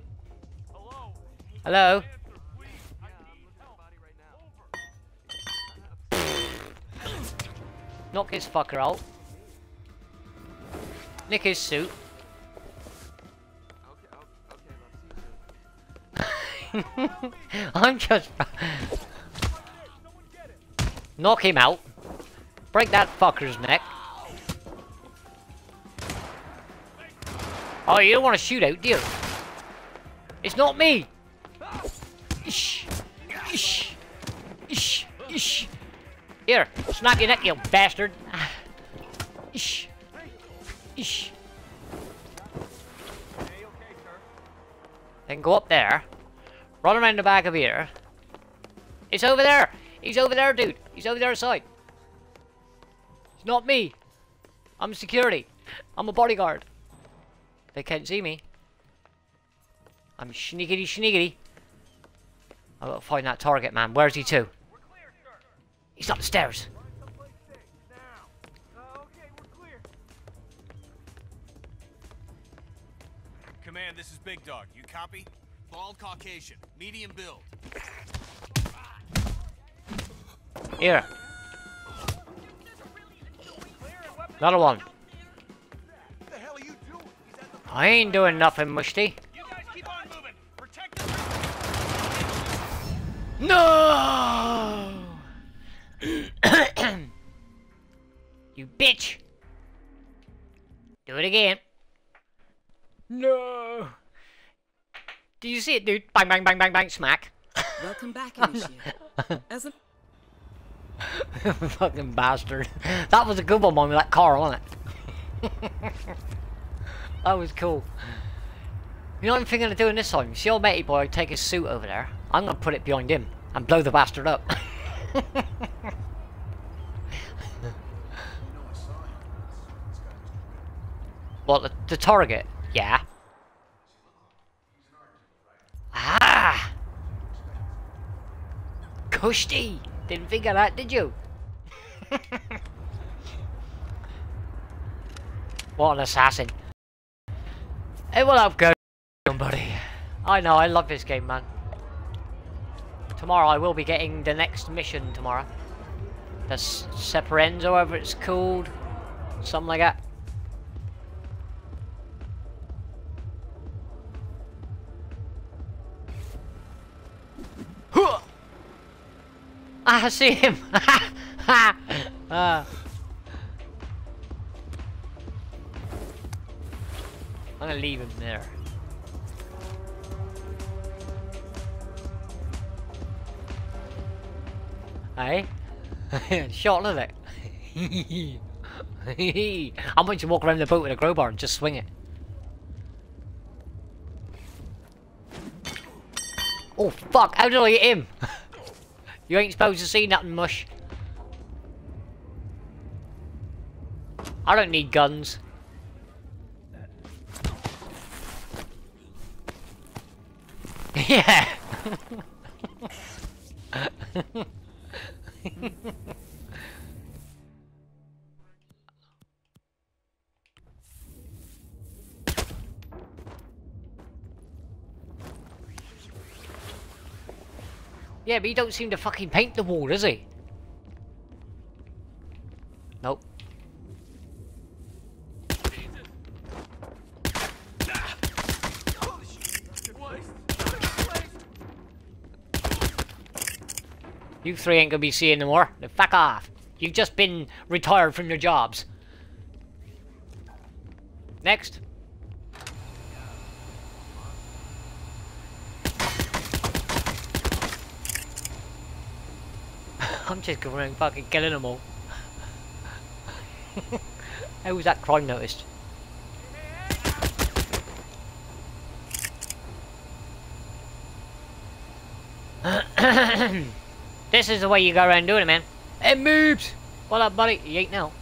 Hello. Knock his fucker out. Nick his suit. I'm just... Knock him out. Break that fucker's neck. Oh, you don't want to shoot out, do you? It's not me! Ish. Ish. Ish. Ish. Here, snap your neck, you bastard. Ish. Ish. Then go up there. Run around the back of here. It's over there! He's over there, dude. He's over there side. It's not me. I'm security. I'm a bodyguard. They can't see me. I'm sneakity sneakity. I gotta find that target, man. Where's he to? He's up the stairs. Command, this is Big Dog. You copy? Bald Caucasian, medium build. Here. Another one. I ain't doing nothing, Mushty. No! you bitch! Do it again. No! Did you see it, dude? Bang, bang, bang, bang, bang, smack. Welcome back, Alicia. As a Fucking bastard. That was a good one, mommy, that car, wasn't it? that was cool. You know what I'm thinking of doing this time? See old matey boy take his suit over there? I'm gonna put it behind him and blow the bastard up. what, the, the target? Yeah. Ah! Kushti! Didn't of that, did you? what an assassin. Hey, what up, go, buddy? I know, I love this game, man. Tomorrow I will be getting the next mission tomorrow. The S Separenza, whatever it's called. Something like that. I see him! ah. I'm gonna leave him there. Hey? Shot, isn't it? I'm going to walk around the boat with a crowbar and just swing it. Oh fuck, how did I hit him? you ain't supposed to see nothing, mush. I don't need guns. yeah. yeah, but he don't seem to fucking paint the wall, does he? Nope. You three ain't gonna be seeing no more. Now fuck off. You've just been retired from your jobs. Next. I'm just going around fucking killing them all. How was that crime noticed? This is the way you go around doing it, man. It moves! What up, buddy? You ain't now.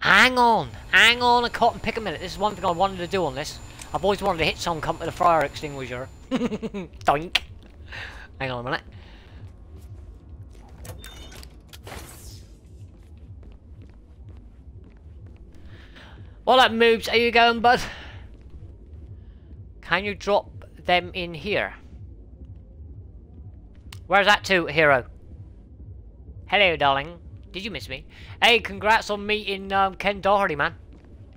hang on. Hang on a cotton pick a minute. This is one thing I wanted to do on this. I've always wanted to hit some come with a fire extinguisher. Doink. Hang on a minute. What up, moves. Are you going, bud? Can you drop them in here? Where's that to, hero? Hello, darling. Did you miss me? Hey, congrats on meeting um, Ken Doherty, man.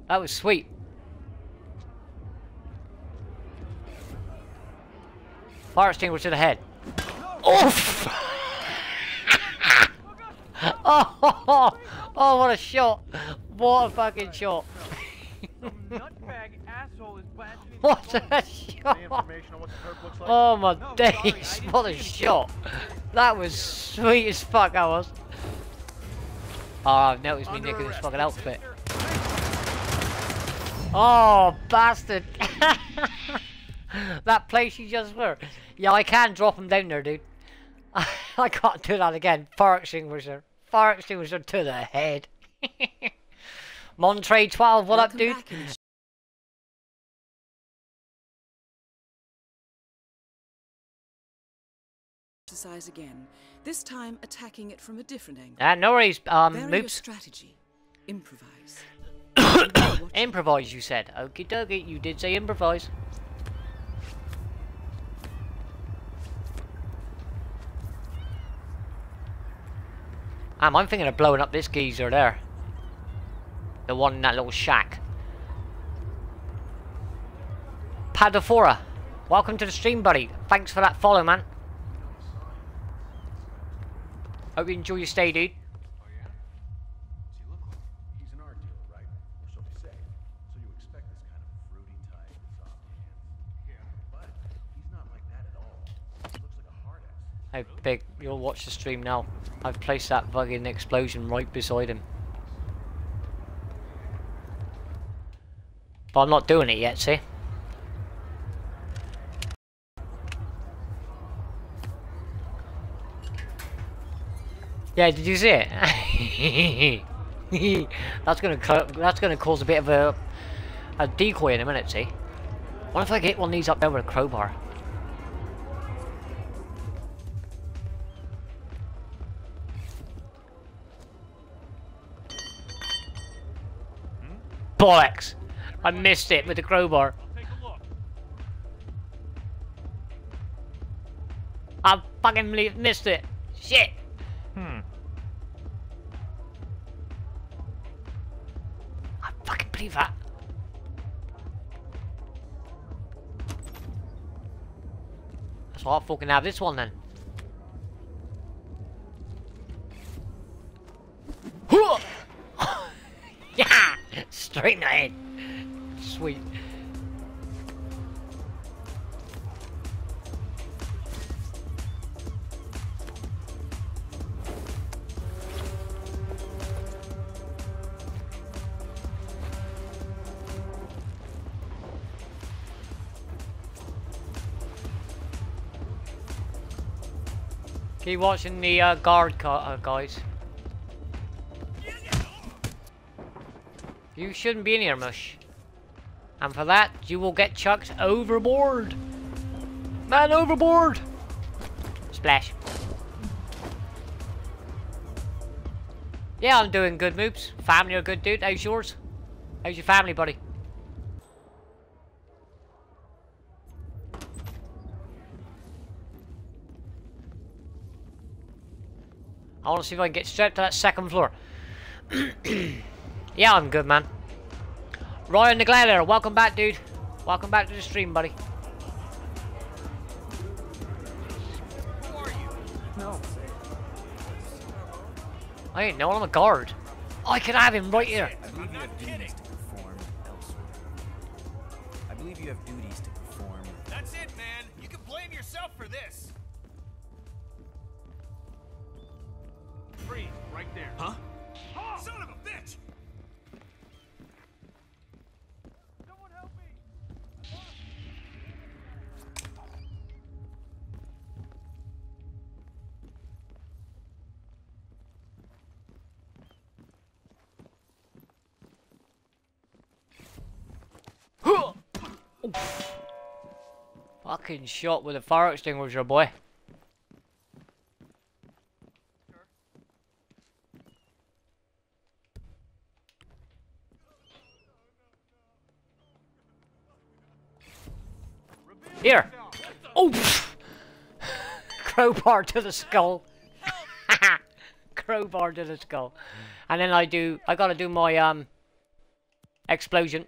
That was sweet. Fire extinguisher to the head. Oof! oh, oh, oh, oh, what a shot. What a fucking shot. Oh what a shot. Oh my days, what a shot. That was sweet as fuck, I was. Oh, I've noticed me nicking this fucking outfit. Oh, bastard. that place you just were. Yeah, I can drop him down there, dude. I can't do that again. Fire extinguisher. Fire extinguisher to the head. Montre 12, what Welcome up, dude? Exercise again. This time attacking it from a different angle. Ah, uh, no worries. Um, Vary your strategy. Improvise. improvise, you said. Okie dokie, you did say improvise. Um, I'm thinking of blowing up this geezer there. The one in that little shack. Padafora, welcome to the stream, buddy. Thanks for that follow, man. Hope you enjoy your stay, dude. Oh, he's an art dealer, right? Or so they say. So you expect this kind of fruity type with soft hands. Yeah. But he's not like that at all. He looks like a hard ass. Hey, Big, you'll watch the stream now. I've placed that fucking explosion right beside him. But I'm not doing it yet, see? Yeah, did you see it? that's gonna that's gonna cause a bit of a a decoy in a minute. See, what if I get one of these up there with a crowbar? Bollocks! I missed it with the crowbar. I fucking missed it. Shit. Believe that. So I'll fucking have this one then. yeah! Straight in the head. Sweet. Keep watching the uh, guard uh, guys. You shouldn't be in here, Mush. And for that, you will get chucked overboard. Man overboard! Splash. Yeah, I'm doing good, Moops. Family are good, dude. How's yours? How's your family, buddy? Want to see if I can get straight to that second floor. yeah, I'm good, man. Ryan the Gladiator, welcome back, dude. Welcome back to the stream, buddy. No. I ain't know, I'm a guard. I can have him right here. Fucking shot with a fire extinguisher, boy. Here. Oh. Crowbar to the skull. Crowbar to the skull. And then I do. I gotta do my um. Explosion.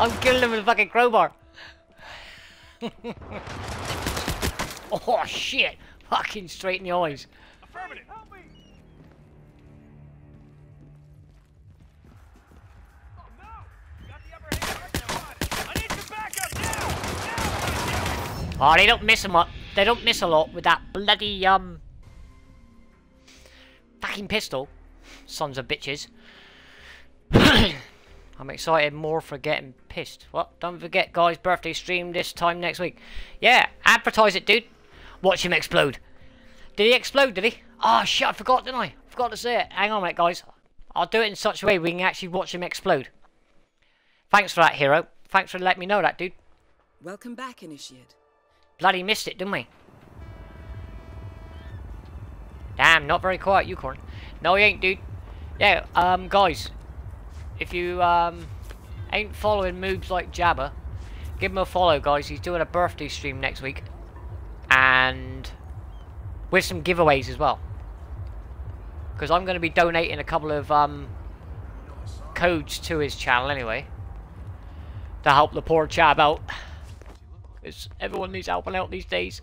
I'm killing him with a fucking crowbar. oh shit! Fucking straight in the eyes. Affirmative. Help me. Oh, they don't miss a lot. They don't miss a lot with that bloody um fucking pistol. Sons of bitches. I'm excited more for getting pissed. What? Don't forget, guys, birthday stream this time next week. Yeah, advertise it, dude. Watch him explode. Did he explode, did he? Oh, shit, I forgot, didn't I? Forgot to say it. Hang on a minute, guys. I'll do it in such a way we can actually watch him explode. Thanks for that, hero. Thanks for letting me know that, dude. Welcome back, Initiate. Bloody missed it, didn't we? Damn, not very quiet, you Unicorn. No, he ain't, dude. Yeah, um, guys, if you um ain't following moves like Jabba, give him a follow, guys. He's doing a birthday stream next week, and with some giveaways as well. Because I'm going to be donating a couple of um codes to his channel anyway, to help the poor chap out. Because everyone needs helping out these days.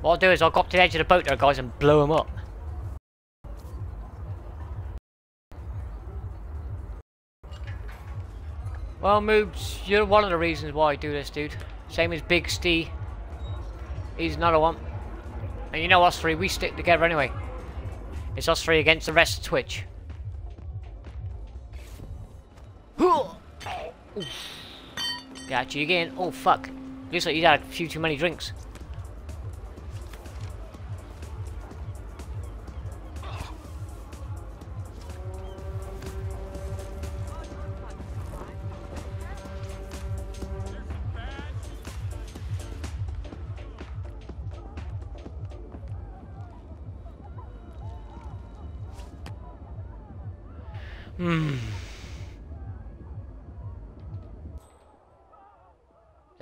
what I'll do is I'll go up to the edge of the boat there, guys, and blow him up. Well, Moobs, you're one of the reasons why I do this, dude. Same as Big Steve. He's another one. And you know us three, we stick together anyway. It's us three against the rest of Twitch. Got you again. Oh, fuck. Looks like you had a few too many drinks.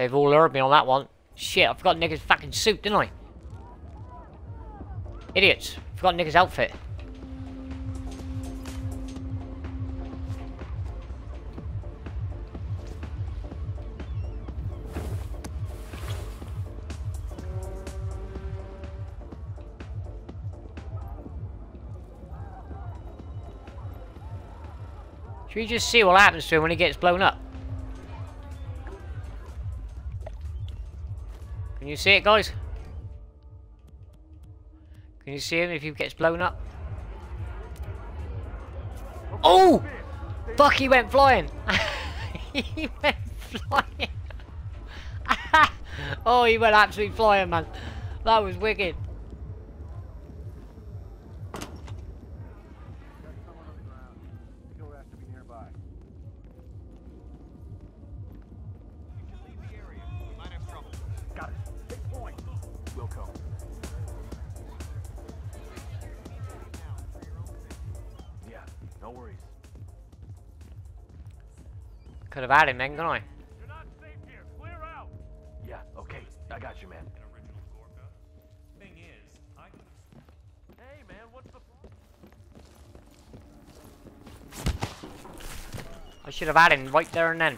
They've all heard me on that one. Shit, I forgot Nick's fucking suit, didn't I? Idiots. Forgot Nick's outfit. Should we just see what happens to him when he gets blown up? Can you see it, guys? Can you see him if he gets blown up? Oh! Fuck, he went flying! he went flying! oh, he went absolutely flying, man. That was wicked. Could have had him then, couldn't I? Yeah, okay. I got you, man. Thing is, I Hey, man, what's the... I should have had him right there and then.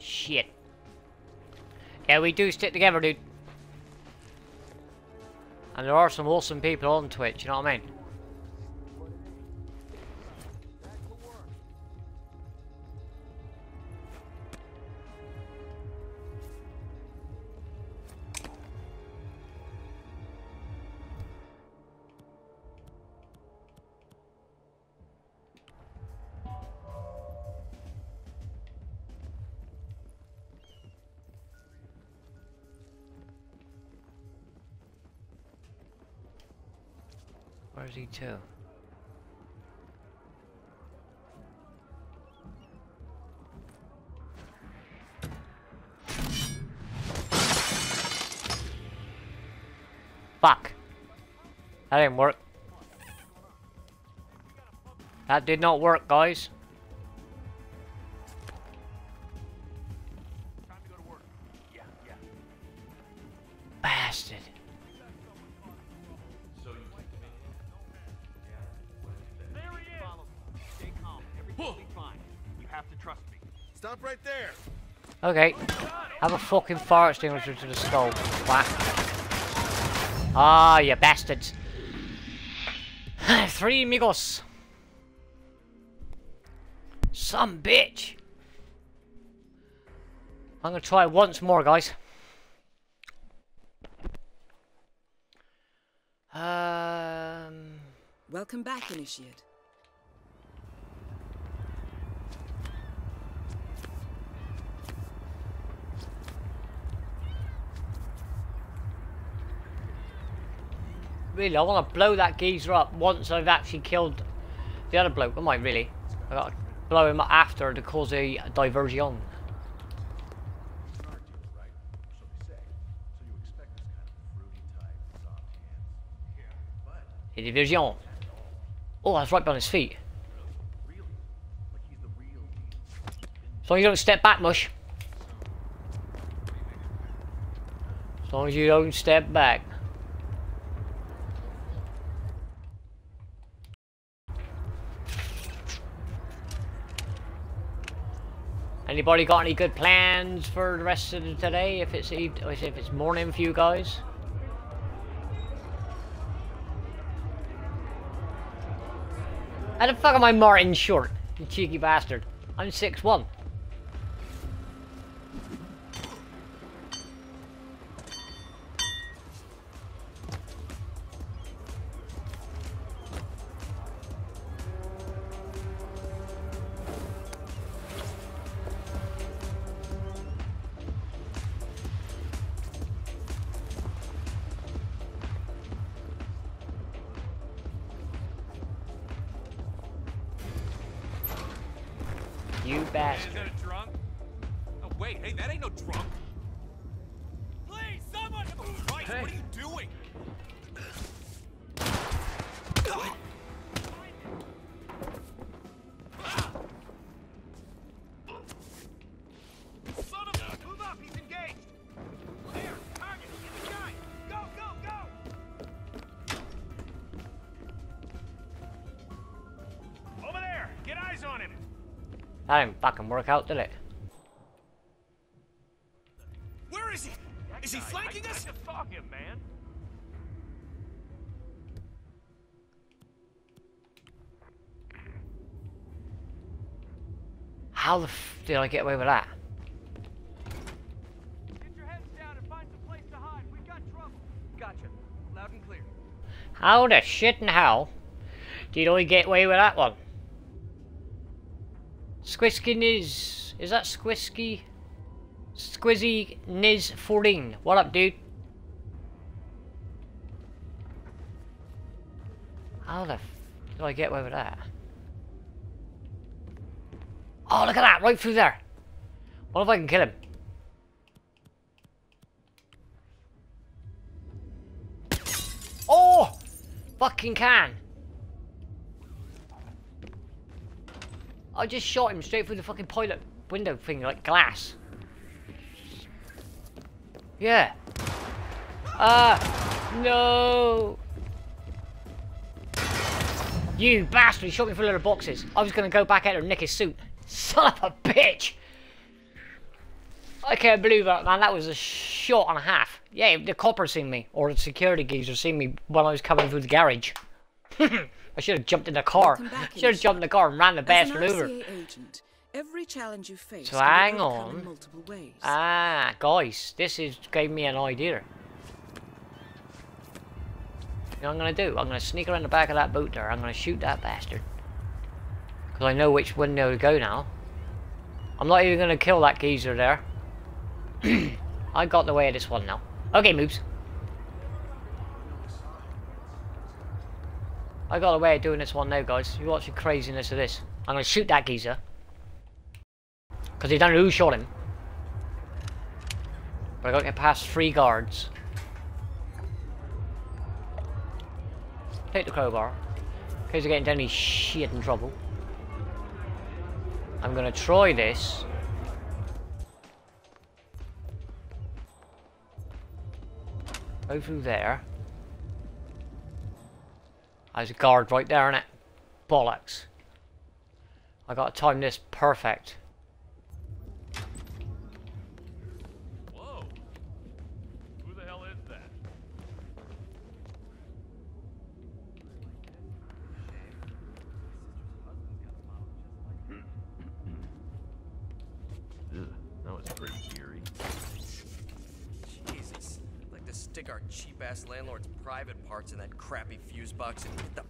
Shit. Yeah, we do stick together, dude. And there are some awesome people on Twitch, you know what I mean? Where's he to? Fuck. That didn't work. That did not work, guys. Okay. Have a fucking fire extinguisher to the skull. Whack. Ah, you bastards. Three amigos. Some bitch. I'm gonna try it once more, guys. Um. Welcome back, Initiate. Really, I want to blow that geezer up once I've actually killed the other bloke. Am I might really. I got to blow him up after to cause a diversion. A diversion. Oh, that's right on his feet. As long as you don't step back, mush. As long as you don't step back. Anybody got any good plans for the rest of the today? If it's if it's morning for you guys. How the fuck am I Martin short? You cheeky bastard. I'm 6'1". That didn't fucking work out, did it? Where is he? Is he flanking us? I just saw him, man. How the f did I get away with that? Get your heads down and find some place to hide. We've got trouble. Gotcha. Loud and clear. How the shit and how did I get away with that one? Squisky Niz. Is that Squisky? Squizzy Niz 14. What up, dude? How the f did I get away with that? Oh, look at that! Right through there! What if I can kill him? Oh! Fucking can! I just shot him straight through the fucking pilot window thing, like glass. Yeah. Ah! no! You bastard! He shot me through a lot of boxes. I was gonna go back out and nick his suit. Son of a bitch! I can't believe that, man. That was a shot and a half. Yeah, the copper seen me, or the security geezer seen me when I was coming through the garage. I should have jumped in the car. Should have jumped in the car and ran the bastard over. Agent, every challenge you face So hang on. multiple ways. Ah, guys, this is gave me an idea. You know what I'm gonna do? I'm gonna sneak around the back of that boat there. I'm gonna shoot that bastard. Because I know which window to go now. I'm not even gonna kill that geezer there. I got the way of this one now. Okay, moves. I got a way of doing this one now, guys. You watch the craziness of this. I'm gonna shoot that geezer. Because he don't know who shot him. But I gotta get past three guards. Take the crowbar. In case I get into any shit and trouble. I'm gonna try this. Go through there. There's a guard right there, innit? Bollocks. I gotta time this perfect. Whoa. Who the hell is that? Ugh, that was pretty eerie. Jesus. Like to stick our cheap ass landlord's private parts in that crappy fuse box and get the.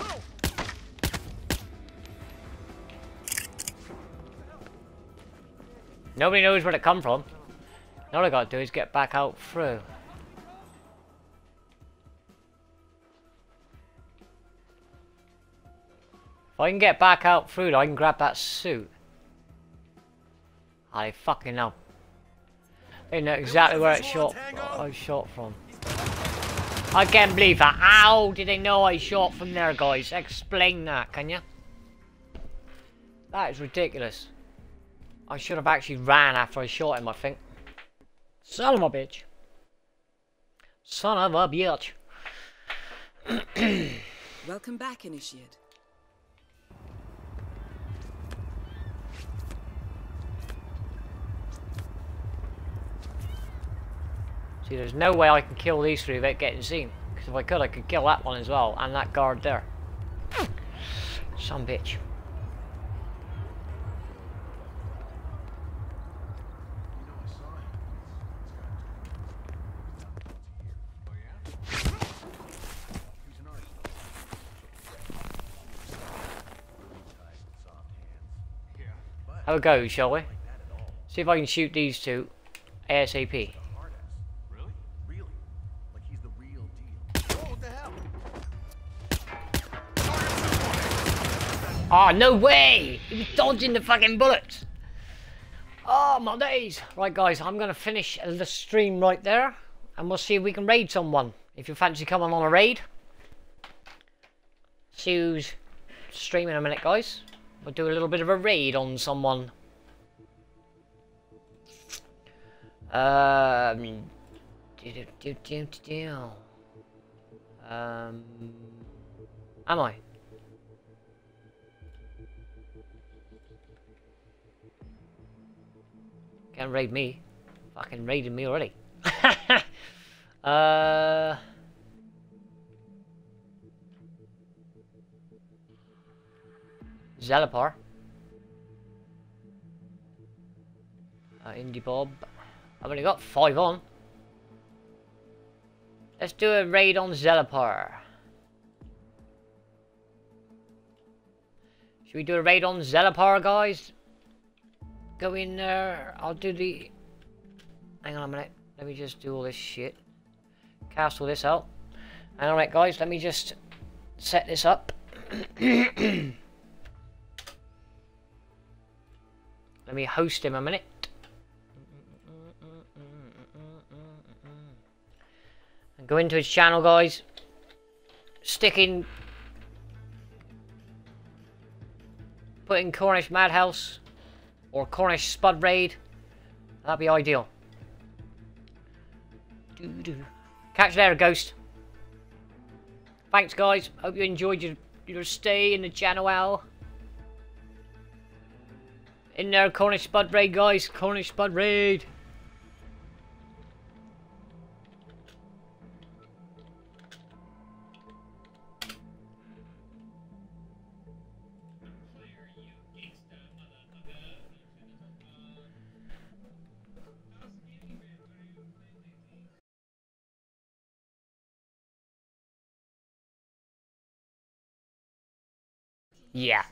Oh. Nobody knows where it come from. All I gotta do is get back out through. If I can get back out through, I can grab that suit. I fucking know. They know exactly where it's shot. I shot from. I can't believe that. How did they know I shot from there, guys? Explain that, can you? That is ridiculous. I should have actually ran after I shot him, I think. Son of a bitch. Son of a bitch. Welcome back, Initiate. See, there's no way I can kill these three without getting seen. Because if I could, I could kill that one as well. And that guard there. Some bitch. Have a go, shall we? See if I can shoot these two ASAP. Oh, no way! He was dodging the fucking bullets! Oh, my days! Right, guys, I'm going to finish the stream right there. And we'll see if we can raid someone. If you fancy coming on a raid. See who's streaming in a minute, guys. We'll do a little bit of a raid on someone. Um... Do, do, do, do, do. Um... Am I? Can't raid me. Fucking raided me already. uh... Zelapar. Uh, Indie Bob. I've only got five on. Let's do a raid on Zelapar. Should we do a raid on Zelapar, guys? Go in there. I'll do the... Hang on a minute. Let me just do all this shit. All this out. And alright, guys, let me just set this up. let me host him a minute. And go into his channel, guys. Stick in... Put in Cornish Madhouse or Cornish Spud Raid. That'd be ideal. Doo -doo. Catch you later, Ghost. Thanks, guys. Hope you enjoyed your, your stay in the channel. In there, Cornish Spud Raid, guys. Cornish Spud Raid. Yeah.